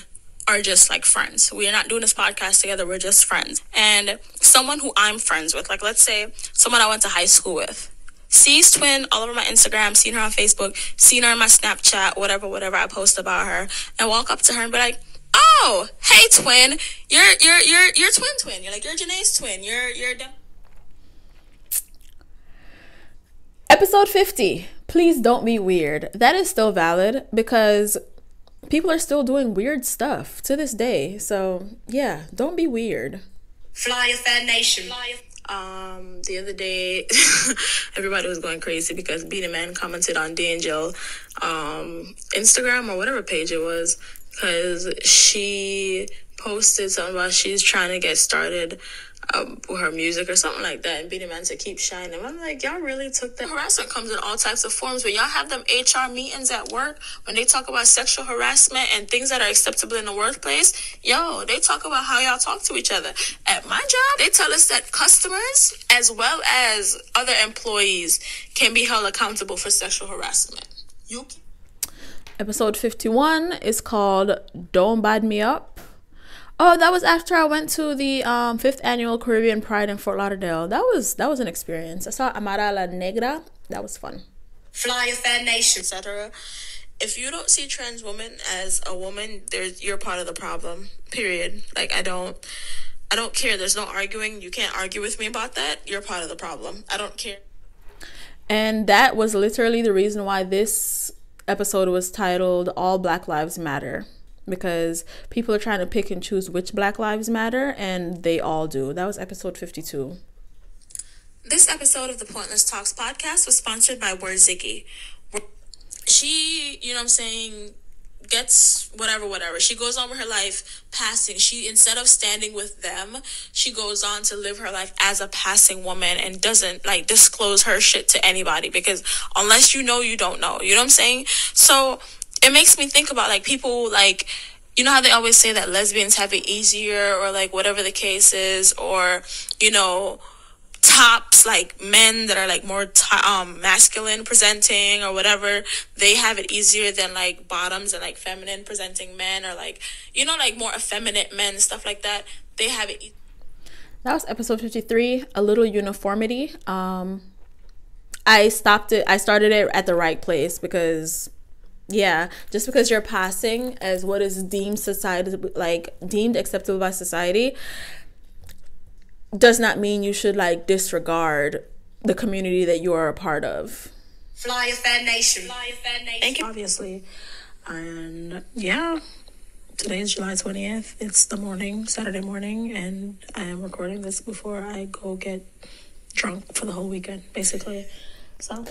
are just like friends. We are not doing this podcast together. We're just friends. And someone who I'm friends with, like let's say someone I went to high school with, sees Twin all over my Instagram, seen her on Facebook, seen her on my Snapchat, whatever, whatever I post about her, and walk up to her and be like, "Oh, hey, Twin, you're you're you're you're Twin Twin. You're like you're Janae's twin. You're you're." De- Episode 50. Please don't be weird. That is still valid because people are still doing weird stuff to this day. So, yeah, don't be weird. Fly a Fan Nation. Um, the other day, <laughs> everybody was going crazy because Beenie Man commented on D'Angel um, Instagram or whatever page it was because she posted something about she's trying to get started um, with her music or something like that, and Beenie Man to keep shining. I'm like, y'all really took that. Harassment comes in all types of forms. When y'all have them HR meetings at work, when they talk about sexual harassment and things that are acceptable in the workplace, yo, they talk about how y'all talk to each other. At my job, they tell us that customers as well as other employees can be held accountable for sexual harassment. You. Episode 51 is called Don't Bad Me Up. Oh, that was after I went to the um, fifth annual Caribbean Pride in Fort Lauderdale. That was that was an experience. I saw Amara La Negra. That was fun. Fly a Fan Nation, etc. If you don't see trans women as a woman, there's you're part of the problem. Period. Like I don't, I don't care. There's no arguing. You can't argue with me about that. You're part of the problem. I don't care. And that was literally the reason why this episode was titled "All Black Lives Matter." because people are trying to pick and choose which Black Lives Matter, and they all do. That was episode 52. This episode of the Pointlesss Talks podcast was sponsored by Word Ziggy. She, you know what I'm saying, gets whatever, whatever. She goes on with her life passing. She, instead of standing with them, she goes on to live her life as a passing woman and doesn't like disclose her shit to anybody because unless you know, you don't know. You know what I'm saying? So, it makes me think about like people like you know how they always say that lesbians have it easier or like whatever the case is or you know tops like men that are like more t- um masculine presenting or whatever they have it easier than like bottoms and like feminine presenting men or like you know like more effeminate men stuff like that. They have it e- that was episode 53 a little uniformity. Um i stopped it i started it at the right place because yeah just because you're passing as what is deemed society like deemed acceptable by society does not mean you should like disregard the community that you are a part of. Fly a fan nation. Fly a fan nation. Thank you. Obviously. And yeah today is july 20th it's the morning saturday morning and i am recording this before i go get drunk for the whole weekend basically. So.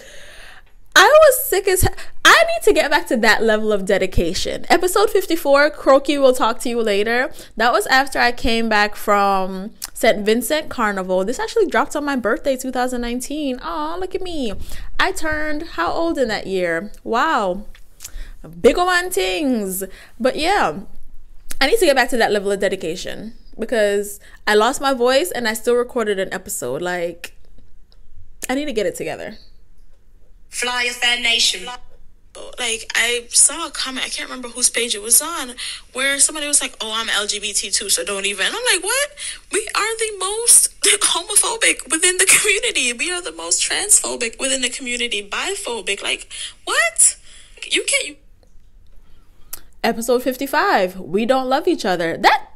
I was sick as I need to get back to that level of dedication. Episode 54, Croaky will talk to you later. That was after I came back from St. Vincent Carnival. This actually dropped on my birthday, 2019. Oh, look at me. I turned how old in that year? Wow. Big on things. But yeah, I need to get back to that level of dedication because I lost my voice and I still recorded an episode. Like, I need to get it together. Fly Fan Nation. Like I saw a comment, I can't remember whose page it was on, where somebody was like, "Oh, I'm LGBT too, so don't even." I'm like, "What? We are the most <laughs> homophobic within the community. We are the most transphobic within the community. Biphobic. Like, what? You can't." You- Episode 55. We don't love each other. That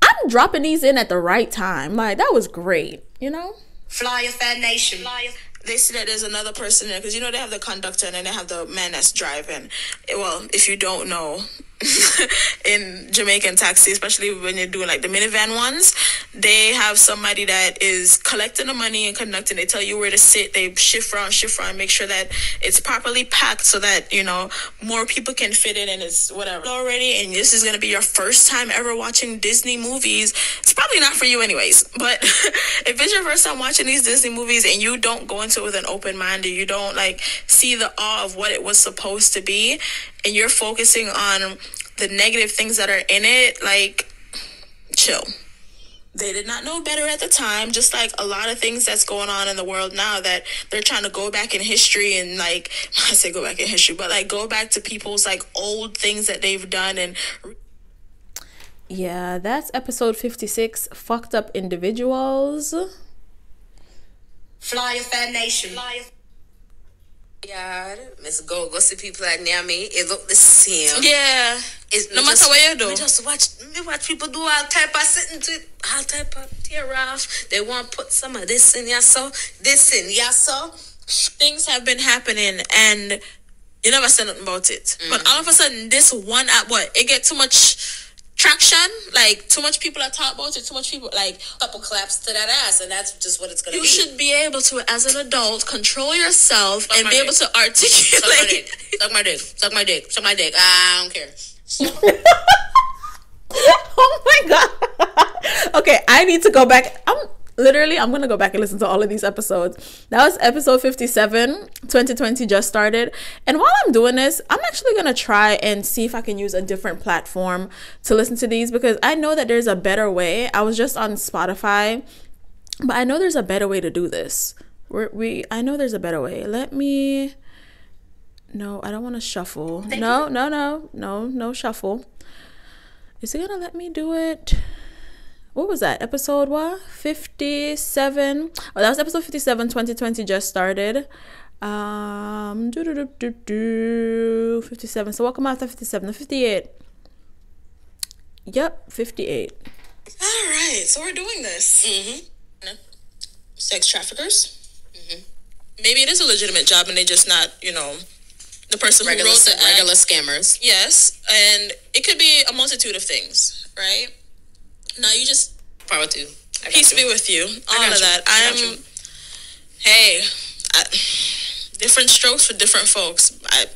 I'm dropping these in at the right time. Like that was great. You know. Fly Fan Nation. Fly they see that there's another person there because you know they have the conductor and then they have the man that's driving. Well, if you don't know, <laughs> in Jamaican taxi, especially when you're doing like the minivan ones, they have somebody that is collecting the money and conducting. They tell you where to sit. They shift around, shift around, make sure that it's properly packed so that you know more people can fit in and it's whatever already. And this is gonna be your first time ever watching Disney movies. It's probably not for you anyways, but <laughs> if it's your first time watching these Disney movies and you don't go into it with an open mind or you don't like see the awe of what it was supposed to be, and you're focusing on the negative things that are in it, like, chill. They did not know better at the time, just like a lot of things that's going on in the world now that they're trying to go back in history and like <laughs> I say go back in history, but like go back to people's like old things that they've done and Yeah, that's episode 56 Fucked Up Individuals. Fly a fat nation. Fly yeah, Miss Go go see people like near me. It look the same. Yeah. It's, no matter what you do. We just watch we watch people do all type of sitting to all type of tear off. They want to put some of this in your so this in your so. Things have been happening and you never said nothing about it. Mm-hmm. But all of a sudden this one at what? It get too much traction. Like too much people are talking about it. Too much people like couple claps to that ass, and that's just what it's gonna you be. You should be able to, as an adult, control yourself Suck and be dick. able to articulate. <laughs> Suck my dick. Suck my dick. Suck my dick. Ah, I don't care. <laughs> oh my god. <laughs> okay, I need to go back. I'm literally i'm gonna go back and listen to all of these episodes. That was episode 57 2020 just started. And while i'm doing this i'm actually gonna try and see if i can use a different platform to listen to these because i know that there's a better way. I was just on spotify but i know there's a better way to do this. We're, we i know there's a better way. Let me no i don't want to shuffle. Thank no you. no no no no shuffle. Is it gonna let me do it what was that episode what? 57 oh that was episode 57 2020 just started. Um do, do, do, do, 57 so welcome after 57 58 yep 58 all right so we're doing this. Mm-hmm. sex traffickers? Mm-hmm. maybe it is a legitimate job and they just not you know the person regular, who wrote the regular scammers. Yes and it could be a multitude of things right no, you just part power to. Peace be with you. All of you. that. I am. Hey, I, different strokes for different folks. I.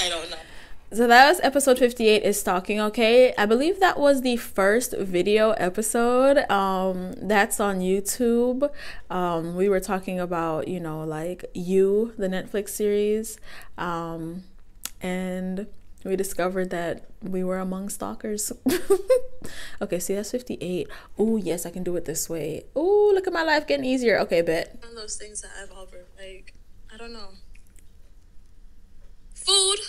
I don't know. So that was episode 58 is stalking okay. I believe that was the first video episode. Um that's on YouTube. Um we were talking about, you know, like You, the Netflix series. Um and we discovered that we were among stalkers. <laughs> okay, see that's 58. Oh, yes, I can do it this way. Oh, look at my life getting easier. Okay, bet. One of those things that I've over like I don't know. Food.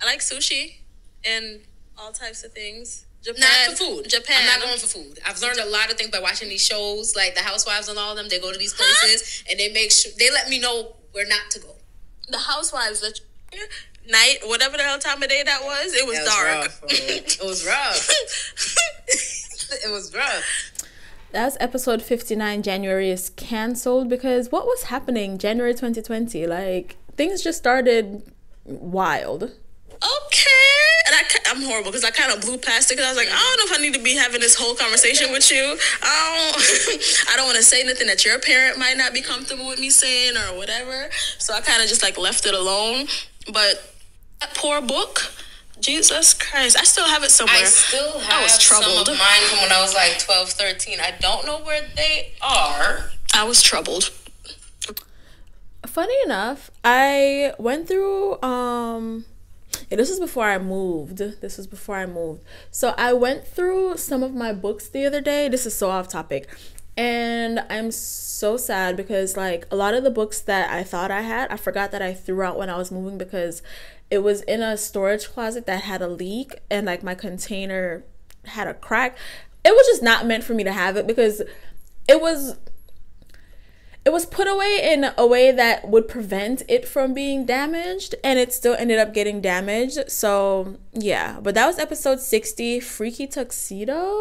I like sushi and all types of things. Japan. Not for food. Japan. I'm not going for food. I've learned a lot of things by watching these shows, like the Housewives and all of them. They go to these places huh? and they make sure they let me know where not to go. The Housewives that night, whatever the hell time of day that was, it was, was dark. Rough, it was rough. <laughs> it was rough. That's episode 59. January is canceled because what was happening January 2020? Like, things just started wild. Okay. And I, I'm horrible because I kind of blew past it because I was like, I don't know if I need to be having this whole conversation with you. I don't, <laughs> I don't want to say nothing that your parent might not be comfortable with me saying or whatever. So I kind of just like left it alone. But that poor book. Jesus Christ. I still have it somewhere. I still have I was troubled. some of mine from when I was like 12, 13. I don't know where they are. I was troubled. Funny enough, I went through um yeah, this was before I moved. This was before I moved. So I went through some of my books the other day. This is so off topic. And I'm so sad because like a lot of the books that I thought I had, I forgot that I threw out when I was moving because it was in a storage closet that had a leak and like my container had a crack. It was just not meant for me to have it because it was it was put away in a way that would prevent it from being damaged and it still ended up getting damaged. So yeah. But that was episode 60 freaky tuxedo?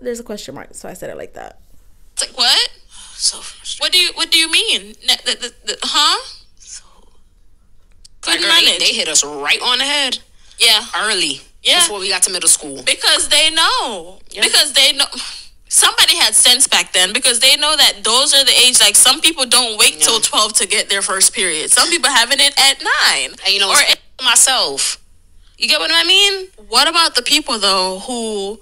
There's a question mark so i said it like that. It's like what? So what do you what do you mean? The, the, the, huh like, girl, they, they, hit us right on the head. Yeah. Early. Yeah. Before we got to middle school. Because they know. Because they know. Somebody had sense back then because they know that those are the age. Like some people don't wait till twelve to get their first period. Some people having it at nine. And you know, or or myself. You get what I mean? What about the people though who,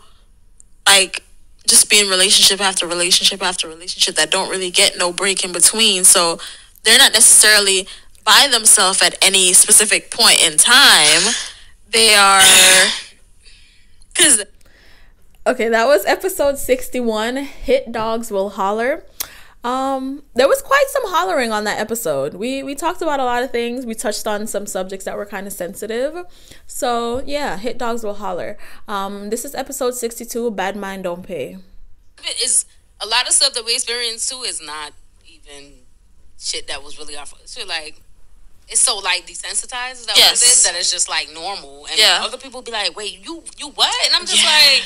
like, just be in relationship after relationship after relationship that don't really get no break in between? So they're not necessarily by themselves at any specific point in time. They are, <laughs> because Okay, that was episode 61 Hit Dogs Will Holler. Um, there was quite some hollering on that episode. We we talked about a lot of things. We touched on some subjects that were kind of sensitive. So, yeah, Hit Dogs Will Holler. Um, this is episode 62 Bad Mind Don't Pay. It is a lot of stuff that we experience too is not even shit that was really awful. So like, it's so like desensitized. Is that what Yes. it is? That it's just like normal. And Yeah. other people be like, "Wait, you you what?" And I'm just Yeah. like,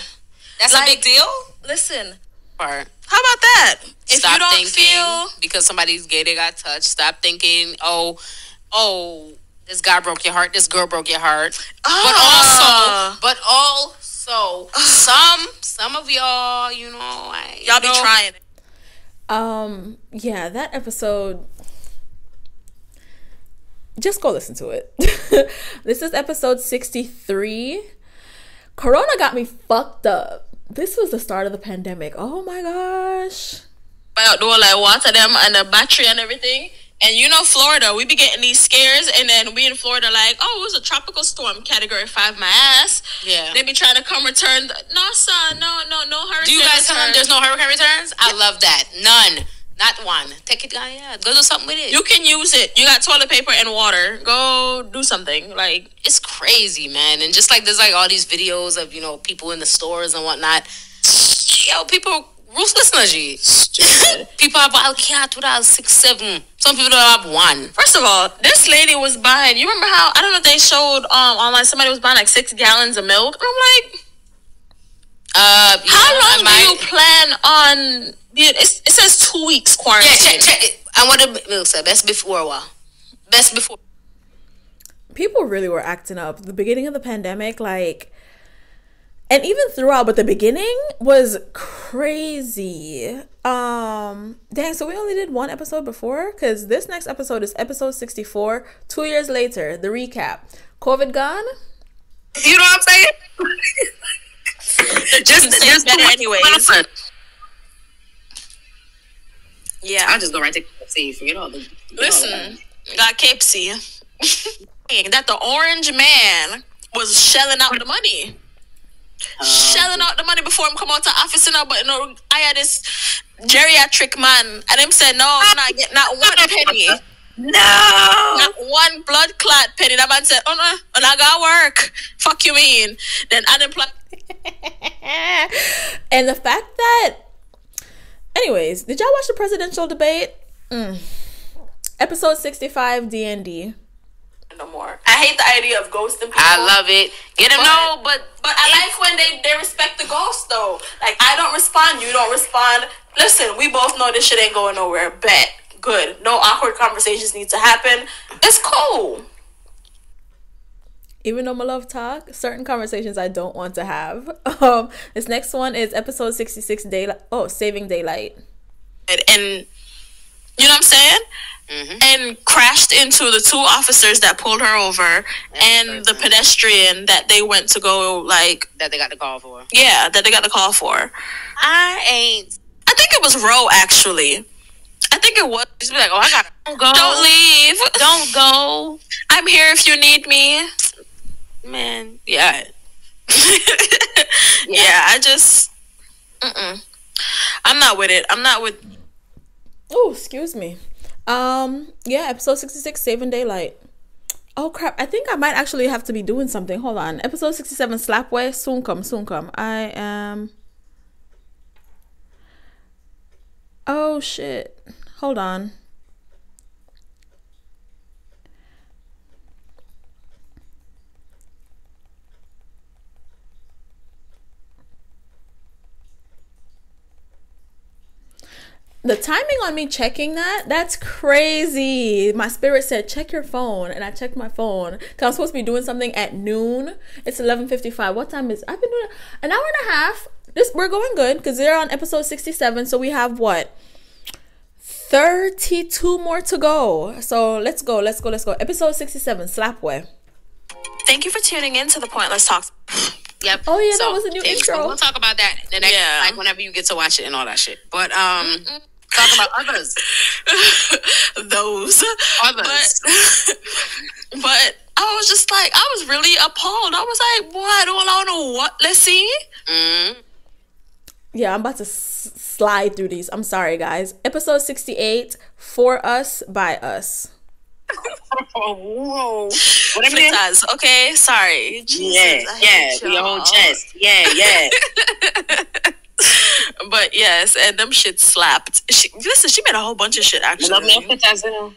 "That's Like, a big deal." Listen, Part. how about that? If Stop you don't thinking feel because somebody's gay, they got touched. Stop thinking, "Oh, oh, this guy broke your heart. This girl broke your heart." But Ah. also, but also, some some of y'all, you know, I, y'all be you know, trying it. Um, yeah, that episode. Just go listen to it. <laughs> this is episode 63. Corona got me fucked up. This was the start of the pandemic. Oh my gosh. out doing like water them and the battery and everything. And you know Florida, we be getting these scares, and then we in Florida like, oh, it was a tropical storm, category five, my ass. Yeah. They be trying to come return. The, no, son, no, no, no hurricane. Do you guys tell them there's no hurricane returns? I love that. None. Not one. Take it, guy. Yeah, go do something with it. You can use it. You got toilet paper and water. Go do something. Like it's crazy, man. And just like there's like all these videos of you know people in the stores and whatnot. Yo, people ruthless energy. <laughs> people have wild cat without six, seven. Some people don't have one. First of all, this lady was buying. You remember how I don't know if they showed um online somebody was buying like six gallons of milk. And I'm like, Uh, how long do you plan on? It, it's- it says two weeks quarantine. Yeah, check, check it. I want to milk say best before a while. Best before. People really were acting up. The beginning of the pandemic, like, and even throughout, but the beginning was crazy. Um, dang, so we only did one episode before? Because this next episode is episode 64. Two years later, the recap. COVID gone? You know what I'm saying? <laughs> just just better anyways. Yeah. I'll just go right to see. Forget all the. Listen, got Capesy. <laughs> that the orange man was shelling out the money. Uh, shelling out the money before him come out to office you know, but no I had this geriatric man and him said no I'm not getting not one penny. No not one blood clot penny. That man said, Oh no, and I got work. Fuck you mean. Then unemployed <laughs> and the fact that anyways did y'all watch the presidential debate? Mm. episode 65 dnd no more. I hate the idea of ghosting people. I love it. Get him no, but but i like when they they respect the ghost though. Like i don't respond you don't respond. Listen we both know this shit ain't going nowhere. Bet. Good. No awkward conversations need to happen. It's cool even though my love talk certain conversations i don't want to have. <laughs> Um this next one is episode 66 daylight oh saving daylight. And, and you know what i'm saying? And crashed into the two officers that pulled her over and the pedestrian that they went to go like that they got the call for. yeah that they got the call for. I ain't. i think it was roe actually. I think it was. Just be like, oh, I gotta go. don't leave. Don't go, <laughs> i'm here if you need me man. <laughs> Yeah. yeah. I just mm-mm. i'm not with it. I'm not with oh excuse me. Um yeah episode 66 saving daylight. Oh crap. I think i might actually have to be doing something. Hold on. Episode 67 slapway soon come soon come. I am oh shit. Hold on the timing on me checking that, that's crazy. My spirit said, check your phone. And I checked my phone. Because I'm supposed to be doing something at noon. It's 11.55. What time is I've been doing an hour and a half. This We're going good because they're on episode 67. So we have what? 32 more to go. So let's go, let's go, let's go. Episode 67, Slapway. Thank you for tuning in to the Pointlesss Talks. Yep. Oh, yeah, that was a new yeah, intro. We'll talk about that the next, Yeah. like whenever you get to watch it and all that shit. But um, talk about others. <laughs> Those. Others. But, <laughs> but I was just like, I was really appalled. I was like, boy, I don't, I don't know what. Let's see. Mm. Yeah, I'm about to s- slide through these. I'm sorry, guys. Episode 68, For Us, By Us. <laughs> Oh, whoa. Whatever it is. Fritas, okay? Sorry. Jesus, Yeah, yeah, hate for your whole chest. Yeah, yeah. <laughs> But yes, and them shit slapped. She, listen, she made a whole bunch of shit actually. love me a fritas, you know.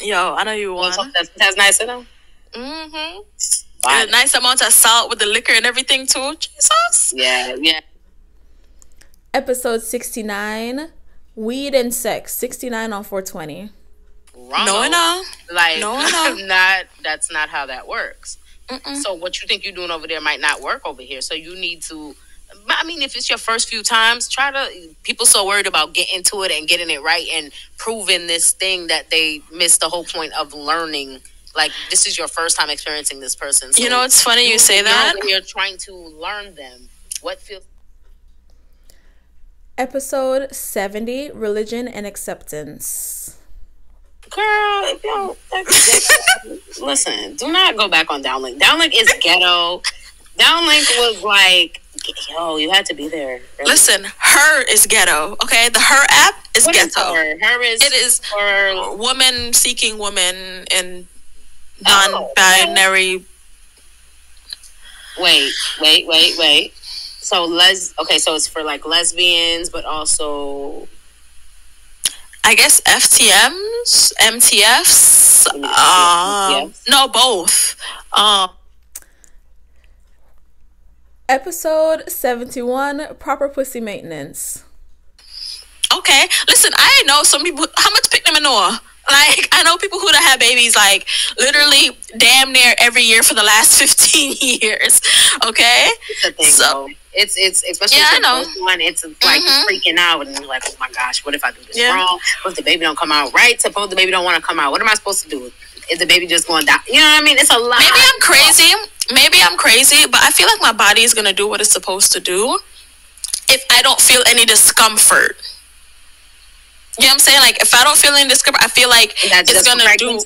Yo, I know you want. That's, that's nice, you know. Mm-hmm. Bye. A nice amount of salt with the liquor and everything too. Jesus. Yeah, yeah. Episode 69, Weed and Sex. 69 on 420. Wrong. No, no. Like, No, <laughs> no. not that's not how that works. So what you think you're doing over there might not work over here. So you need to. I mean, if it's your first few times, try to. People so worried about getting to it and getting it right and proving this thing that they miss the whole point of learning. Like this is your first time experiencing this person. So You know, it's funny you say that. when You're trying to learn them. What feels Episode 70, Religion and Acceptance. Girl, don't listen, do not go back on Downlink. Downlink is ghetto. Downlink was like, yo, you had to be there. Really. Listen, her is ghetto. Okay, the her app is What is ghetto. her? Her is It is for woman seeking woman in Oh, non-binary. wait, wait, wait, wait. So les okay, so it's for like lesbians, but also I guess FTMs, MTFs. Um, yes. no, both. Um, Episode 71, Proper Pussy Maintenance. okay. Listen, I know some people. How much pick them in Noah? Like I know people who have had babies like literally damn near every year for the last <laughs> fifteen years. Okay, it's a thing. So- though. It's it's especially Yeah, the know. first one. It's like Mhm. freaking out and you're like, oh my gosh, what if I do this Yeah. wrong? What if the baby don't come out right? Suppose the baby don't want to come out. What am I supposed to do? Is the baby just going to die? You know what I mean? It's a lot. maybe I'm crazy. Maybe I'm crazy, but I feel like my body is gonna do what it's supposed to do if I don't feel any discomfort. You know what I'm saying? Like if I don't feel any discomfort, I feel like That's it's gonna do.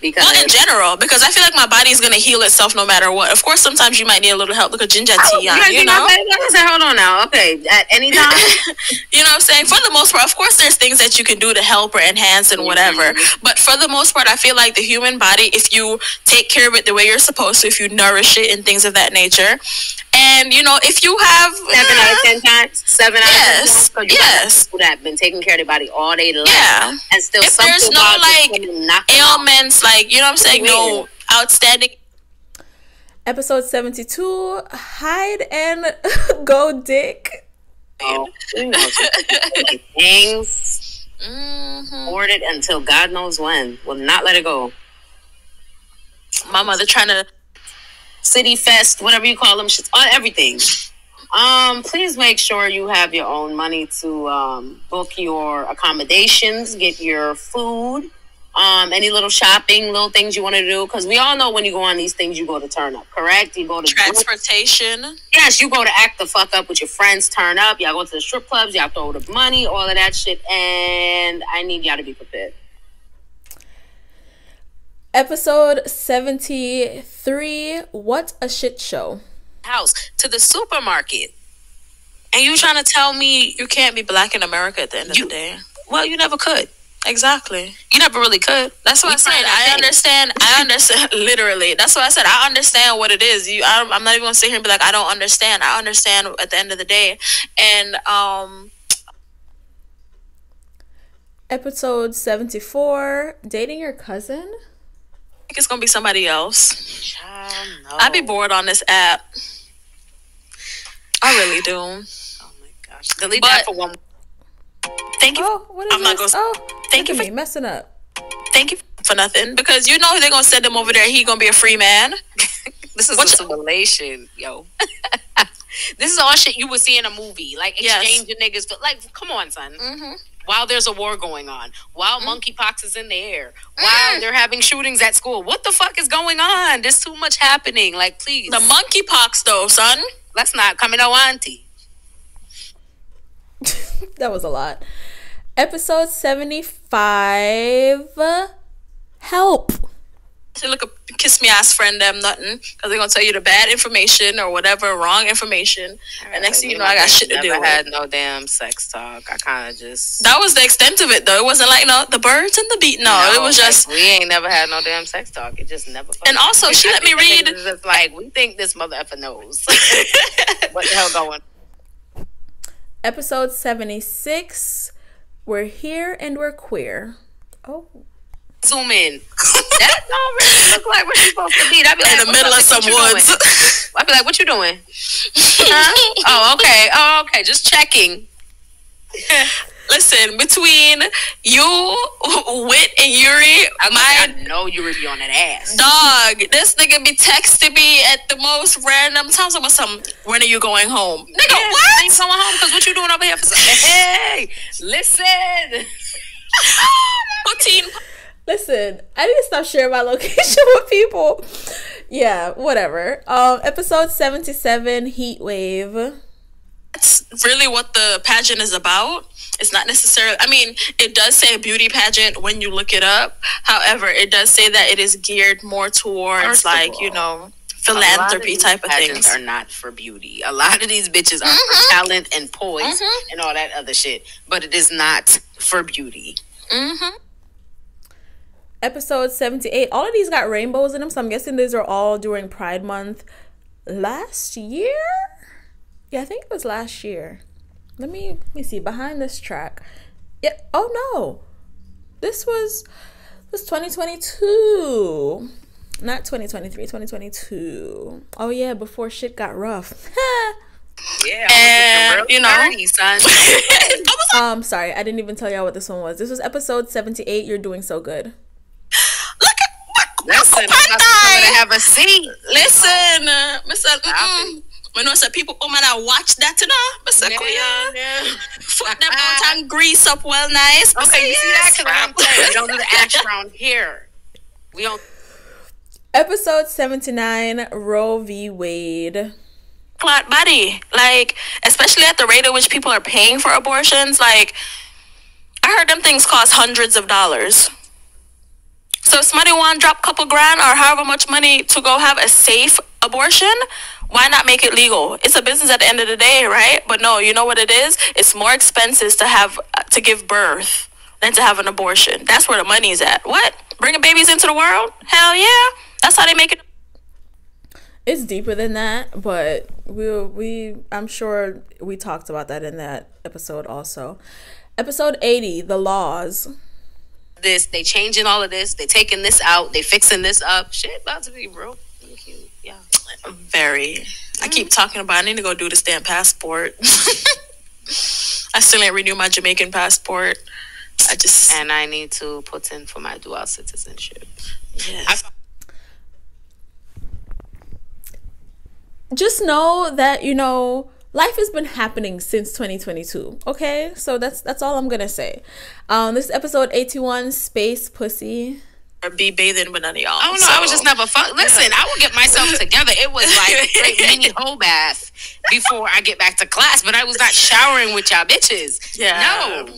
Because Well, in general, because I feel like my body is gonna heal itself no matter what. Of course, sometimes you might need a little help, like a ginger Oh, tea, on, you uh, you know. I said, hold on now. Okay, at any time. <laughs> you know what I'm saying? For the most part, of course, there's things that you can do to help or enhance and whatever. Mm-hmm. But for the most part, I feel like the human body, if you take care of it the way you're supposed to, if you nourish it and things of that nature, and you know, if you have seven out of uh, ten times. Seven out Yes, of ten. times. So yes. people that have been taking care of their body all day long. Yeah. And still if there's no like out. ailments, like you know what I'm saying, no outstanding Episode 72, Hide and <laughs> Go Dick. Oh, you know, things Mm-hmm. hoarded until God knows when. Will not let it go. my mother trying to City Fest, whatever you call them, shits, all everything. Um, please make sure you have your own money to um, book your accommodations, get your food, um, any little shopping, little things you want to do. Because we all know when you go on these things, you go to turn up, correct? You go to transportation. Yes, you go to act the fuck up with your friends, turn up. Y'all go to the strip clubs, y'all throw the money, all of that shit, and I need y'all to be prepared. Episode 73, What a Shit Show. House to the supermarket. And you trying to tell me you can't be black in America at the end of the day? Well, you never could. Exactly. You never really could. That's what I said. trying I understand. I understand. <laughs> Literally. That's what I said. I understand what it is. You. I, I'm not even gonna sit here and be like, I don't understand. I understand at the end of the day. And um, Episode 74, Dating Your Cousin. I think it's gonna be somebody else. I'd be bored on this app. I really do. <sighs> Oh my gosh, delete But- that for one. Thank you. Oh, what is I'm not gonna- Oh, Thank you for- me messing up. Thank you for nothing because you know they're gonna send him over there. He gonna be a free man. <laughs> This is What's- a simulation, yo. <laughs> this is all shit you would see in a movie, like Yes. exchanging niggas. For, like, come on, son. Mm-hmm. While there's a war going on, while mm. monkeypox is in the air, while mm. they're having shootings at school, what the fuck is going on? There's too much happening. Like, please, The monkeypox though, son. Mm-hmm. let's not come in auntie. <laughs> That was a lot. Episode 75 Help. To look up, kiss me ass friend them nothing because they're gonna tell you the bad information or whatever wrong information, and next thing you know, I got shit to Never do had with. no damn sex talk. I kind of just. That was the extent of it though. It wasn't like no the birds and the beat. No, it was like, just we ain't never had no damn sex talk. It just never. And also, she I let me <laughs> read- niggas is Just like we think this mother effer knows <laughs> what the hell going. Episode 76 We're here and we're queer. Oh. Zoom in. <laughs> That don't really look like what you're supposed to be. I'd be like, in the middle of some woods. I'd be like, "What you doing?" <laughs> Huh? Oh, okay. Oh, okay. Just checking. <laughs> Listen, between you, Wit, and Yuri, I, my I know you would be on that ass. dog, this nigga be texting me at the most random times about some. When are you going home, nigga? Yeah, what? Ain't going home because what you doing over here for? Some- <laughs> hey, listen. <gasps> Poutine. Listen, I need to stop sharing my <laughs> location with people. Yeah, whatever. Um, episode 77 Heat Wave. That's really what the pageant is about. It's not necessarily. I mean, it does say a beauty pageant when you look it up. However, it does say that it is geared more towards First of like you know A of philanthropy type of things. are not for beauty. A lot of these bitches are for talent and poise and all that other shit, but it is not for beauty. Mm-hmm. Episode 78. All of these got rainbows in them, so I'm guessing these are all during Pride Month last year? Yeah, I think it was last year. Let me let me see behind this track. Yeah. Oh no. This was this 2022. Not 2023, 2022. Oh yeah, before shit got rough. <laughs> Yeah, And, you know- dirty, son. <laughs> um sorry, I didn't even tell y'all what this one was. This was episode 78. You're doing so good. Look at what? Listen, I'm Occupy not supposed to have a seat. Listen, uh, Mr. When I say people oh come and I watch that, you know, Mr. Kuya, Yeah. foot them out and grease up well nice. I Okay, say, you see yes, that? Because I'm telling you, don't do the ash <laughs> around here. We don't. Episode 79 Roe v. Wade. flat body. Like, especially at the rate at which people are paying for abortions, like, I heard them things cost hundreds of dollars. So if somebody want to drop a couple grand or however much money to go have a safe abortion, why not make it legal? It's a business at the end of the day, right? But no, you know what it is? It's more expensive to have to give birth than to have an abortion. That's where the money's at. What? Bringing babies into the world? Hell yeah. That's how they make it. It's deeper than that, but we we I'm sure we talked about that in that episode also. Episode 80, The Laws. This, they changing all of this. They taking this out. They fixing this up. Shit, about to be real cute. Yeah. Very. I keep talking about I need to go do this damn passport. <laughs> I still ain't renew my Jamaican passport. I just And I need to put in for my dual citizenship. yes. Just know that, you know, life has been happening since 2022. Okay? So that's that's all I'm going to say. Um this is episode 81 Space Pussy. Or be bathing with none of y'all. Oh, I don't know. I was just never fuck. Listen, I will get myself together. It was like a great <laughs> mini whole bath before I get back to class, but I was not showering with y'all bitches. Yeah. No.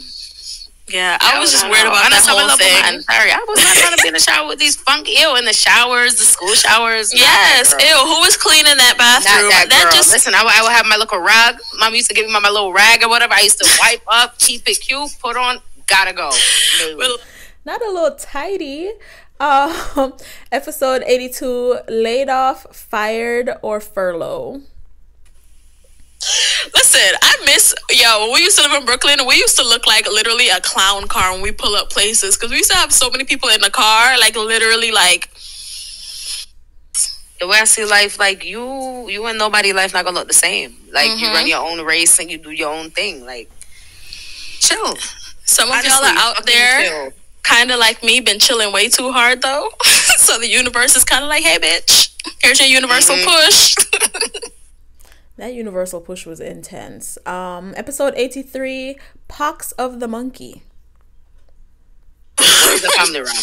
Yeah, I was just No, weird no. about that whole thing. I'm sorry, I was not trying to be in the shower with these funky ew in the showers, the school showers. Yes, ew. Who was cleaning that Not bathroom? that girl. just Listen, I would, I would have my little rag. Mom used to give me my, my little rag or whatever. I used to wipe up, keep it cute, put on, gotta go. <laughs> Not a little tidy. Um <laughs> episode 82 Laid Off, Fired or Furlough. Listen, I miss yo. When we used to live in Brooklyn, we used to look like literally a clown car when we pull up places because we used to have so many people in the car, like literally, like the way I see life, like you, you and nobody life not gonna look the same. Like you Mhm. run your own race and you do your own thing. Like chill. Some of Honestly, y'all are out there, chill. Kind of like me, been chilling way too hard though. <laughs> so the universe is kind of like, hey, bitch, here's your universal push. <laughs> That universal push was intense. Um, episode 83 Pox of the Monkey. What is the family round?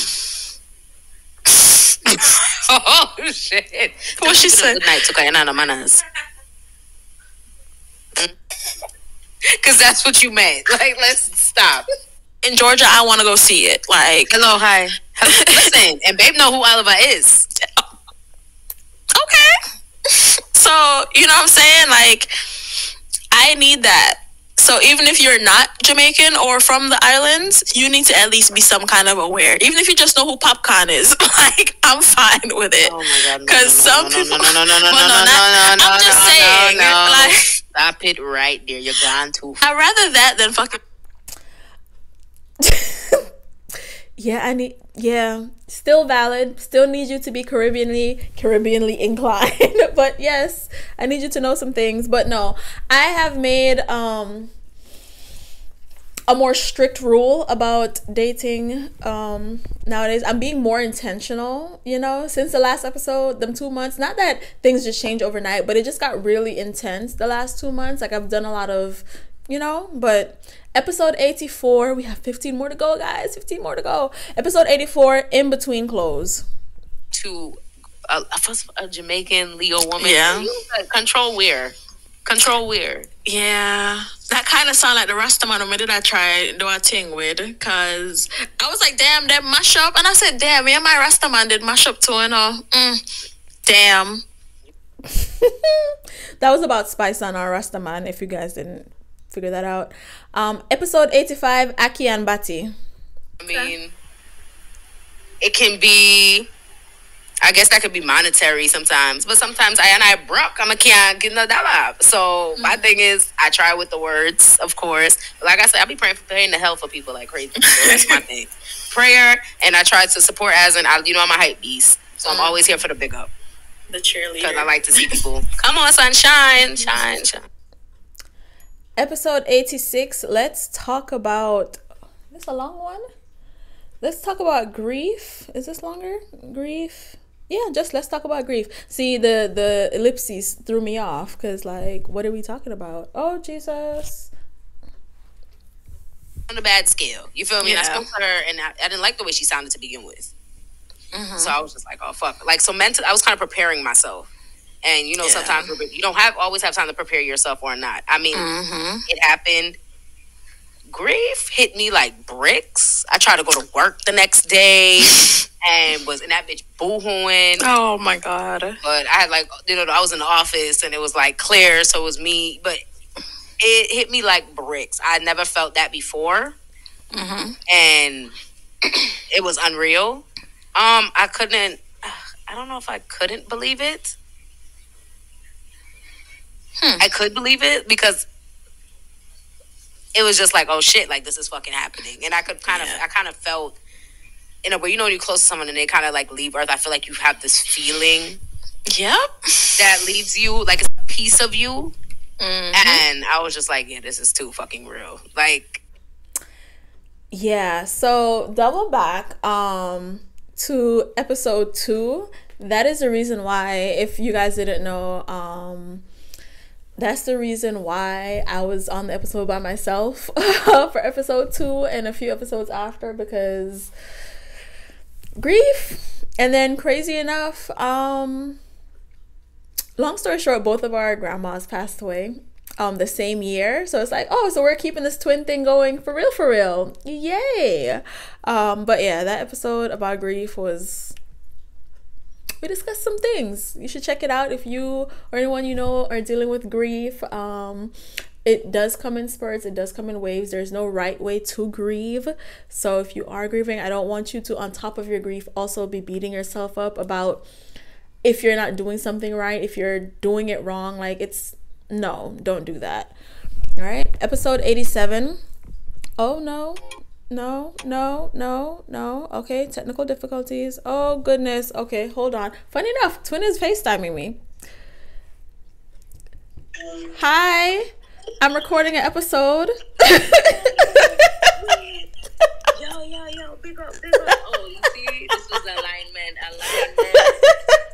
<laughs> oh shit! What she said? Good night to Kayanana Manas. Because that's what you meant. Like, let's stop. In Georgia, I want to go see it. Like, Hello, hi. <laughs> Listen, and babe know who Oliver is. okay. So, you know what I'm saying? Like, I need that. So, even if you're not Jamaican or from the islands, you need to at least be some kind of aware. Even if you just know who Popcorn is, <laughs> like, I'm fine with it. Oh my god! Because some no, people. no, no, no, no, <laughs> no, Well, no, no, not- no, no, I'm just no, saying. no, no. Like, Stop it right there. You're gone too. I'd rather that than fucking. Yeah, I need. Yeah, still valid. Still need you to be Caribbeanly Caribbeanly inclined. <laughs> but yes, I need you to know some things. But no, I have made um a more strict rule about dating um nowadays. I'm being more intentional. You know, since the last episode, them two months. Not that things just change overnight, but it just got really intense the last two months. Like I've done a lot of you know but episode 84 we have 15 more to go guys 15 more to go episode 84 in between clothes To a, a, first- a Jamaican Leo woman. Yeah. Control where? Control where? Yeah, that kind of sound like the Rastaman who did I tried do a thing with, cause I was like, damn, that mash up, and I said, damn, me and my Rastaman did mash up too, you know. Mm, damn. <laughs> that was about spice on our rastaman if you guys didn't figure that out um episode 85 aki and bati I mean, it can be. I guess that could be monetary sometimes, but sometimes I and I broke. I'm a can't get no dollar. So my thing is, I try with the words, of course. But like I said, I'll be praying for praying the hell for people like crazy. So that's my <laughs> thing. Prayer, and I try to support as an, I, you know, I'm a hype beast, so I'm always here for the big up The cheerleader. because I like to see people. Come on, sunshine, shine, shine. Episode 86 let's talk about this a long one let's talk about grief is this longer grief yeah just let's talk about grief see the the ellipses threw me off because like what are we talking about oh jesus on a bad scale. You feel me? And I spoke to her, and I, I didn't like the way she sounded to begin with. Mm-hmm. So I was just like, oh fuck. Like so, mentally, I was kind of preparing myself. And you know, Yeah. sometimes you don't have always have time to prepare yourself or not. I mean, Mm-hmm. it happened. Grief hit me like bricks. I tried to go to work the next day <laughs> and was in that bitch boohooing. Oh my god. But I had like you know I was in the office and it was like clear, so it was me. But it hit me like bricks. I never felt that before, and it was unreal. Um, I couldn't. I don't know if I couldn't believe it. I could believe it because it was just like, oh shit, like this is fucking happening, and I could kind of, I kind of felt in a way, you know, when you're close to someone and they kind of like leave Earth. I feel like you have this feeling Yep. that leaves you like a piece of you, Mm-hmm. and I was just like, yeah, this is too fucking real. Like, Yeah, so double back um to episode 2. That is the reason why if you guys didn't know um that's the reason why I was on the episode by myself <laughs> for episode 2 and a few episodes after because grief. And then crazy enough um long story short both of our grandmas passed away um the same year. So it's like oh so we're keeping this twin thing going for real for real. Yay. Um but yeah that episode about grief was we discussed some things. You should check it out if you or anyone you know are dealing with grief. Um it does come in spurts. It does come in waves. There's no right way to grieve. So if you are grieving i don't want you to on top of your grief also be beating yourself up about if you're not doing something right if you're doing it wrong. Like it's no don't do that. All right. Episode 87 oh no no no no no. Okay technical difficulties. Oh goodness. Okay hold on. Funny enough twin is facetiming me. Hi. I'm recording an episode. Yo, yo, big up, big up. Oh, you see, this was alignment, alignment. <laughs>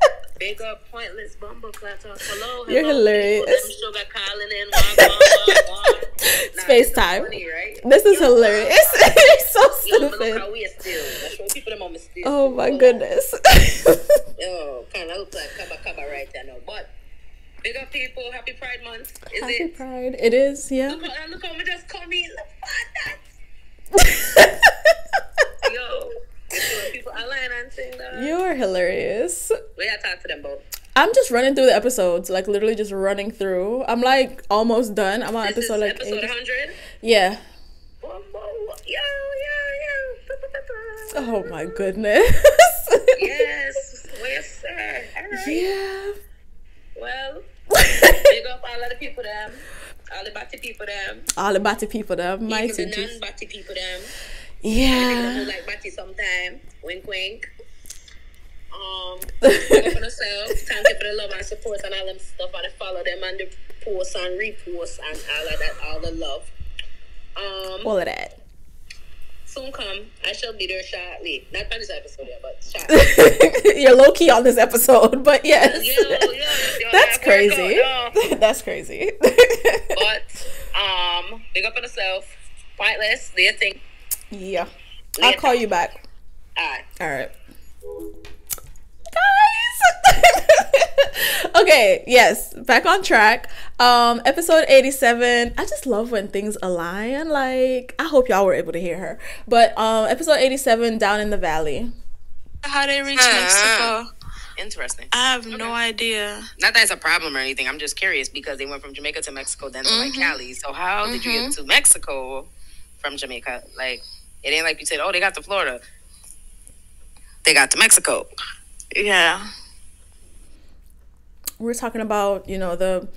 Big up, pointless bumble clatter. Hello, hello. You're hilarious. People, them sugar calling in. Wah, wah, wah, wah. It's FaceTime. Funny, right? This is hilarious. <laughs> it's so stupid. how we are still. I show people them my still. Oh my goodness. <laughs> Oh, kind of look like kaba kaba right there now. But big up people. Happy Pride Month. Is Happy it? Pride. It is, yeah. Look, look me just come in. Look at that. Yo, you people align and sing that. You're hilarious. We gotta talk to them both. I'm just running through the episodes, like literally just running through. I'm like almost done. I'm on This episode like episode 80. 100. Yeah. Yo, yo, yo. Oh my goodness. <laughs> Yes, yes, sir. All right. yeah. Well, <laughs> big up all of the people them, all the batty people them, All the batty people there. My even the non-batty people them. Yeah. Who like batty sometime. Wink, wink. Um, big up on yourself. Thank you for the love and support and all them stuff and the follow them and the posts and reposts and all of that, all the love. Um, All of that. soon come. I shall be there shortly. Not on this episode, yeah, but shortly. <laughs> You're low key on this episode, but yes. Yo, yo, <laughs> yo, That's work out, crazy. <laughs> That's crazy. But um, big up on yourself. Pointless. Do your thing. Yeah. I'll call you back. Alright. All right. Guys. <laughs> okay, yes, back on track. Um episode 87. I just love when things align. Like I hope y'all were able to hear her. But um episode 87 down in the valley. How they reach Uh-huh. Mexico? Interesting. I have no idea. Not that it's a problem or anything. I'm just curious because they went from Jamaica to Mexico, then to like Cali. So how did you get to Mexico from Jamaica? Like it ain't like you said, oh, they got to Florida. They got to Mexico. Yeah. We're talking about, you know, the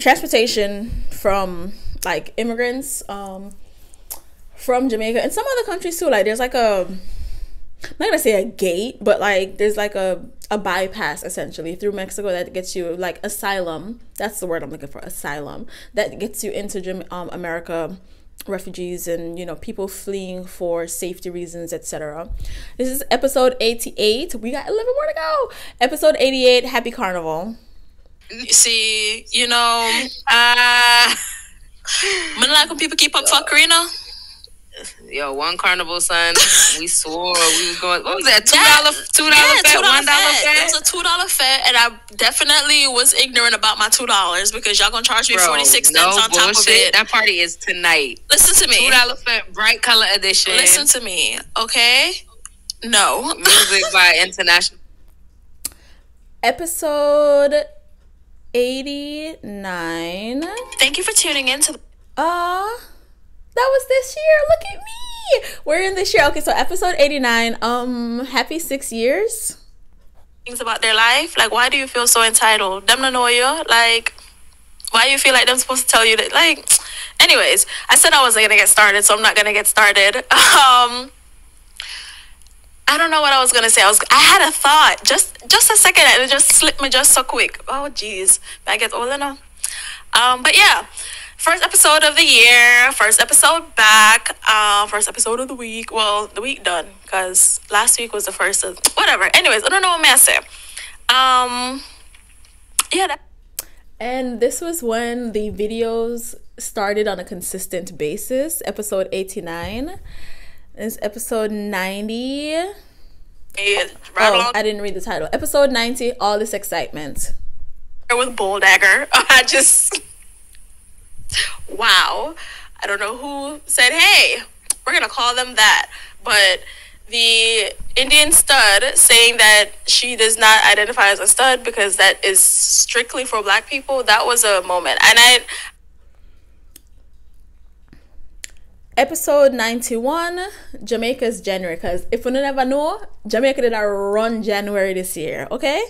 transportation from like immigrants um from Jamaica and some other countries too. Like there's like a I'm not gonna say a gate, but like there's like a a bypass essentially through Mexico that gets you like asylum. That's the word I'm looking for, asylum. That gets you into um, America, refugees and you know people fleeing for safety reasons, etc. This is episode 88. We got 11 more to go. Episode 88. Happy Carnival. See, you know, uh, <laughs> when people keep up fuckery, you know? Yo, one carnival, son. We swore we was going. What was that? Two dollar, two dollar yeah, fat, $2 one dollar fat. It was a two dollar fat, and I definitely was ignorant about my two dollars because y'all gonna charge me Bro, forty six no cents on top of it. That party is tonight. Listen to me. Two dollar fat, bright color edition. Listen to me, okay? No. music by <laughs> international. Episode 89. Thank you for tuning in to. Uh, that was this year. Look at me. We're in this year. Okay, so episode 89. Um, happy six years. things about their life. Like, why do you feel so entitled? Them to know you. Like, why do you feel like them supposed to tell you that? Like, <tsk> anyways, I said I wasn't gonna get started, so I'm not gonna get started. <laughs> Um, I don't know what I was gonna say. I was. I had a thought. Just, just a second, and it just slipped me just so quick. Oh, jeez, I get older now. Um, but yeah. First episode of the year, first episode back, uh, first episode of the week. Well, the week done because last week was the first of whatever. Anyways, I don't know what I'm say. Um, yeah, that, And this was when the videos started on a consistent basis. Episode 89. This is episode 90. yeah, right Oh, along I didn't read the title. Episode 90, All This Excitement. with Bull Dagger. <laughs> I just wow. I don't know who said, "Hey, we're gonna call them that," but the Indian stud saying that she does not identify as a stud because that is strictly for black people. That was a moment, and I Episode 91, Jamaica's January. Because if you never know, Jamaica did a run January this year, okay?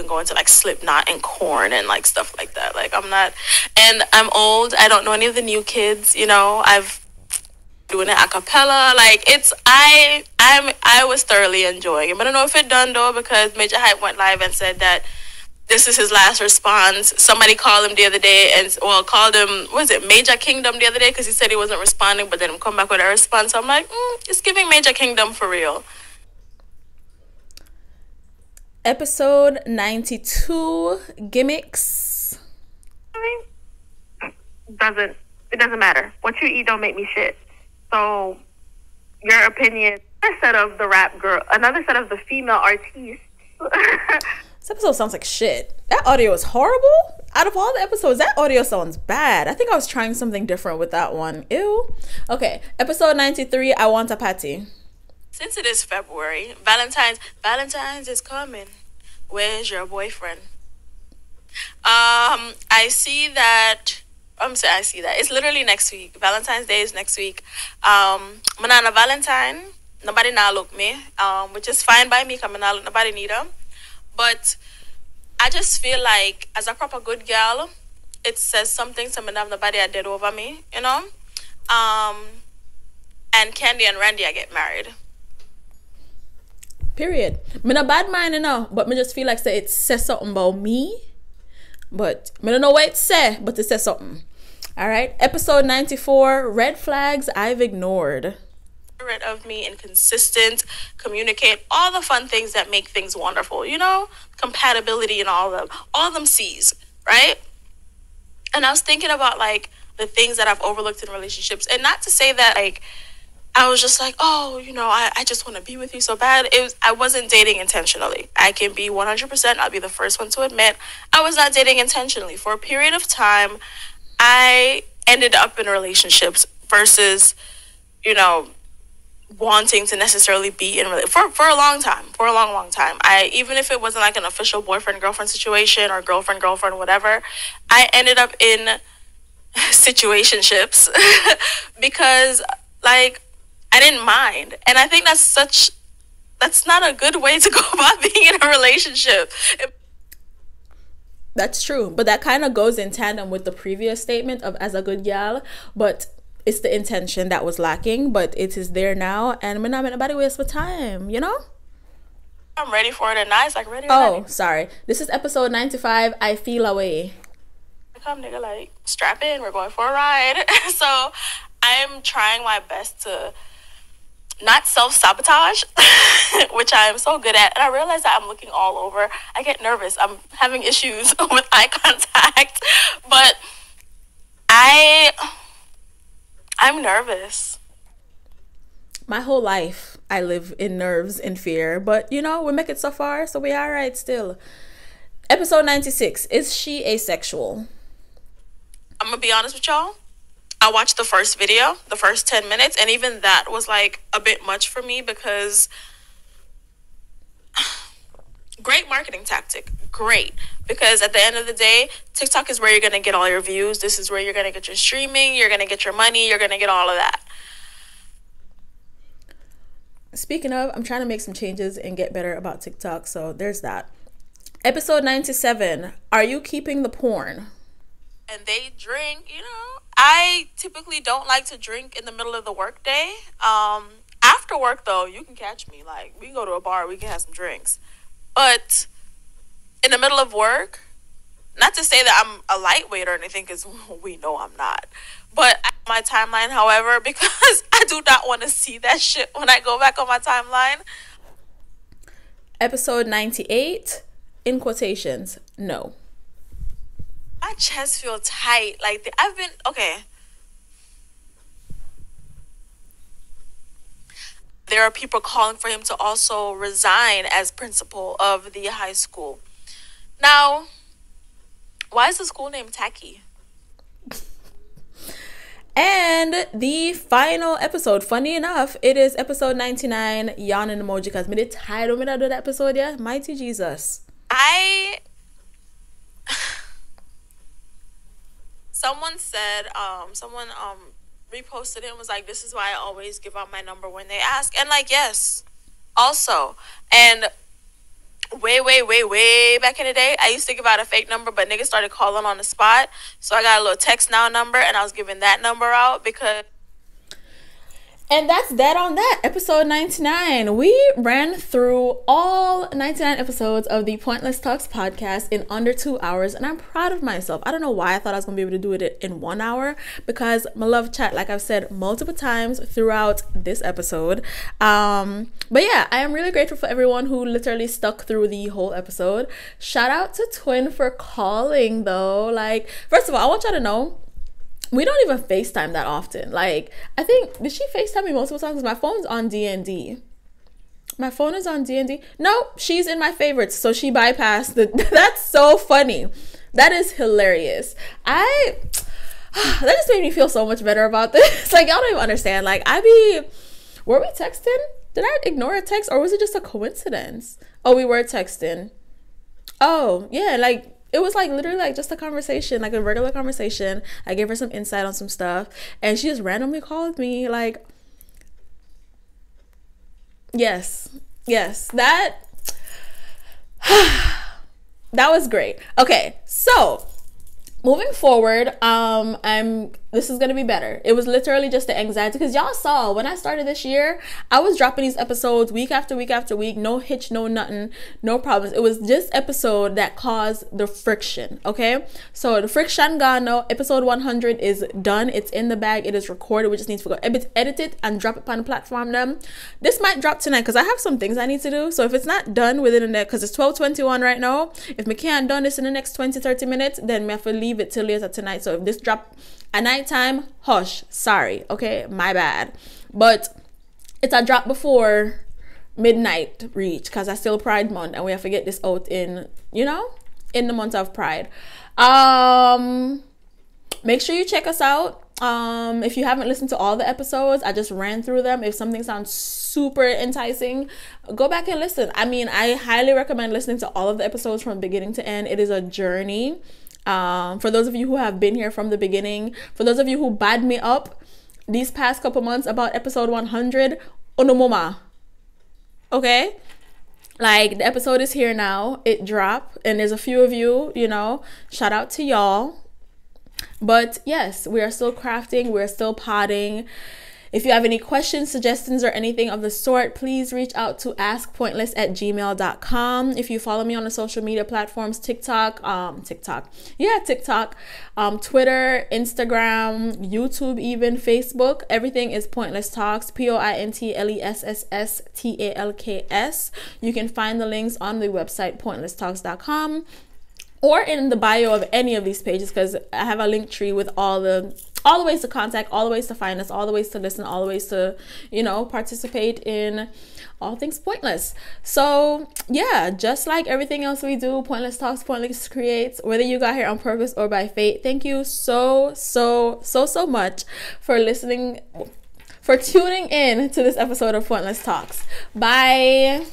Been going to like Slipknot and Korn and like stuff like that. Like I'm not, and I'm old. I don't know any of the new kids. You know, I've doing it a cappella. Like it's I I'm I was thoroughly enjoying it. But I don't know if it done though because Major Hype went live and said that this is his last response. Somebody called him the other day and well called him was it Major Kingdom the other day because he said he wasn't responding, but then come back with a response. So I'm like, mm, it's giving Major Kingdom for real. Episode ninety two gimmicks. doesn't it doesn't matter. What you eat don't make me shit. So your opinion another set of the rap girl another set of the female artists <laughs> This episode sounds like shit. That audio is horrible. Out of all the episodes, that audio sounds bad. I think I was trying something different with that one. Ew. Okay, episode 93, I Want a Patty. Since it is February, Valentine's Valentine's is coming. Where's your boyfriend? Um, I see that I'm sorry, I see that. It's literally next week. Valentine's Day is next week. Um, Manana Valentine, nobody now look me, um, which is fine by me, because nobody need them. But I just feel like as a proper good girl, it says something to me have nobody I did over me, you know? Um and Candy and Randy I get married. Period. Me no bad mind, you know, but me just feel like say it says something about me. But me don't know what it say, but it says something. All right. Episode 94, red flags I've ignored of me and consistent, communicate, all the fun things that make things wonderful, you know? Compatibility and all of them. All of them C's, right? And I was thinking about like the things that I've overlooked in relationships. And not to say that like I was just like, oh, you know, I, I just want to be with you so bad. It was I wasn't dating intentionally. I can be 100%, I'll be the first one to admit, I was not dating intentionally. For a period of time, I ended up in relationships versus, you know, wanting to necessarily be in for for a long time for a long long time i even if it wasn't like an official boyfriend girlfriend situation or girlfriend girlfriend whatever i ended up in <laughs> situationships <laughs> because like i didn't mind and i think that's such that's not a good way to go <laughs> about being in a relationship that's true but that kind of goes in tandem with the previous statement of as a good gal but it's the intention that was lacking, but it is there now, and I'm not nobody waste my time, you know. I'm ready for it, and nice, like ready. Oh, ready. sorry. This is episode 95. I feel away. Come, nigga, like strap in. We're going for a ride. <laughs> so, I'm trying my best to not self sabotage, <laughs> which I am so good at. And I realize that I'm looking all over. I get nervous. I'm having issues <laughs> with eye contact, but I I'm nervous. My whole life, I live in nerves and fear, but you know, we make it so far, so we are right still. Episode 96 Is she asexual? I'm gonna be honest with y'all. I watched the first video, the first 10 minutes, and even that was like a bit much for me because <sighs> great marketing tactic. Great. Because at the end of the day, TikTok is where you're going to get all your views. This is where you're going to get your streaming. You're going to get your money. You're going to get all of that. Speaking of, I'm trying to make some changes and get better about TikTok. So there's that. Episode 97 Are you keeping the porn? And they drink, you know. I typically don't like to drink in the middle of the workday. Um, after work, though, you can catch me. Like, we can go to a bar, we can have some drinks. But in the middle of work, not to say that I'm a lightweight or anything, because <laughs> we know I'm not. But my timeline, however, <laughs> because I do not want to see that shit when I go back on my timeline. Episode 98, in quotations, no. My chest feel tight. Like, the, I've been, okay. there are people calling for him to also resign as principal of the high school. Now, why is the school name Tacky? And the final episode, funny enough, it is episode 99, Yawn and Emoji, did tired of me that episode, yeah? Mighty Jesus. I someone said, um, someone um reposted it and was like, "This is why I always give out my number when they ask." And like, yes, also, and way, way, way, way back in the day, I used to give out a fake number, but niggas started calling on the spot. So I got a little text now number, and I was giving that number out because. And that's that on that. Episode 99. We ran through all 99 episodes of the Pointlesss Talks podcast in under two hours, and I'm proud of myself. I don't know why I thought I was to be able to do it in one hour because my love chat, like I've said multiple times throughout this episode. Um, but yeah, I am really grateful for everyone who literally stuck through the whole episode. Shout out to Twin for calling, though. Like, first of all, I want y'all to know we don't even FaceTime that often. Like, I think did she FaceTime me multiple times? My phone's on DND. My phone is on DND. No, she's in my favorites, so she bypassed the. <laughs> That's so funny. That is hilarious. I <sighs> that just made me feel so much better about <laughs> this. like y'all don't even understand. Like I be, were we texting? Did I ignore a text or was it just a coincidence? Oh, we were texting. Oh yeah, like it was like literally like just a conversation, like a regular conversation. I gave her some insight on some stuff, and she just randomly called me. Like, yes, yes, that <sighs> that was great. Okay, so moving forward, um, I'm this is gonna be better. It was literally just the anxiety because y'all saw when I started this year, I was dropping these episodes week after week after week, no hitch, no nothing, no problems. It was this episode that caused the friction. Okay, so the friction gone now. Episode 100 is done. It's in the bag. It is recorded. We just need to go edit, edit it and drop it on the platform. Them. This might drop tonight because I have some things I need to do. So if it's not done within the next, because it's 12:21 right now, if me can't done this in the next 20 30 minutes, then me have to leave it till later tonight. So if this drop at nighttime, hush. Sorry. Okay, my bad. But it's a drop before midnight reach because I still Pride Month and we have to get this out in, you know, in the month of Pride. Um make sure you check us out. Um, if you haven't listened to all the episodes, I just ran through them. If something sounds super enticing, go back and listen. I mean, I highly recommend listening to all of the episodes from beginning to end. It is a journey. Um, for those of you who have been here from the beginning, for those of you who bad me up these past couple months about episode 100, onomoma. Okay? Like the episode is here now. It dropped, and there's a few of you, you know, shout out to y'all. But yes, we are still crafting, we're still potting. If you have any questions, suggestions, or anything of the sort, please reach out to askpointlesss at gmail.com. If you follow me on the social media platforms, TikTok, um, TikTok, yeah, TikTok, um, Twitter, Instagram, YouTube, even Facebook, everything is Pointlesss Talks, P O I N T L E S S S T A L K S. You can find the links on the website pointlessstalks.com or in the bio of any of these pages because I have a link tree with all the all the ways to contact, all the ways to find us, all the ways to listen, all the ways to, you know, participate in all things pointless. So, yeah, just like everything else we do, Pointlesss Talks, Pointless Creates, whether you got here on purpose or by fate, thank you so, so, so, so much for listening, for tuning in to this episode of Pointlesss Talks. Bye.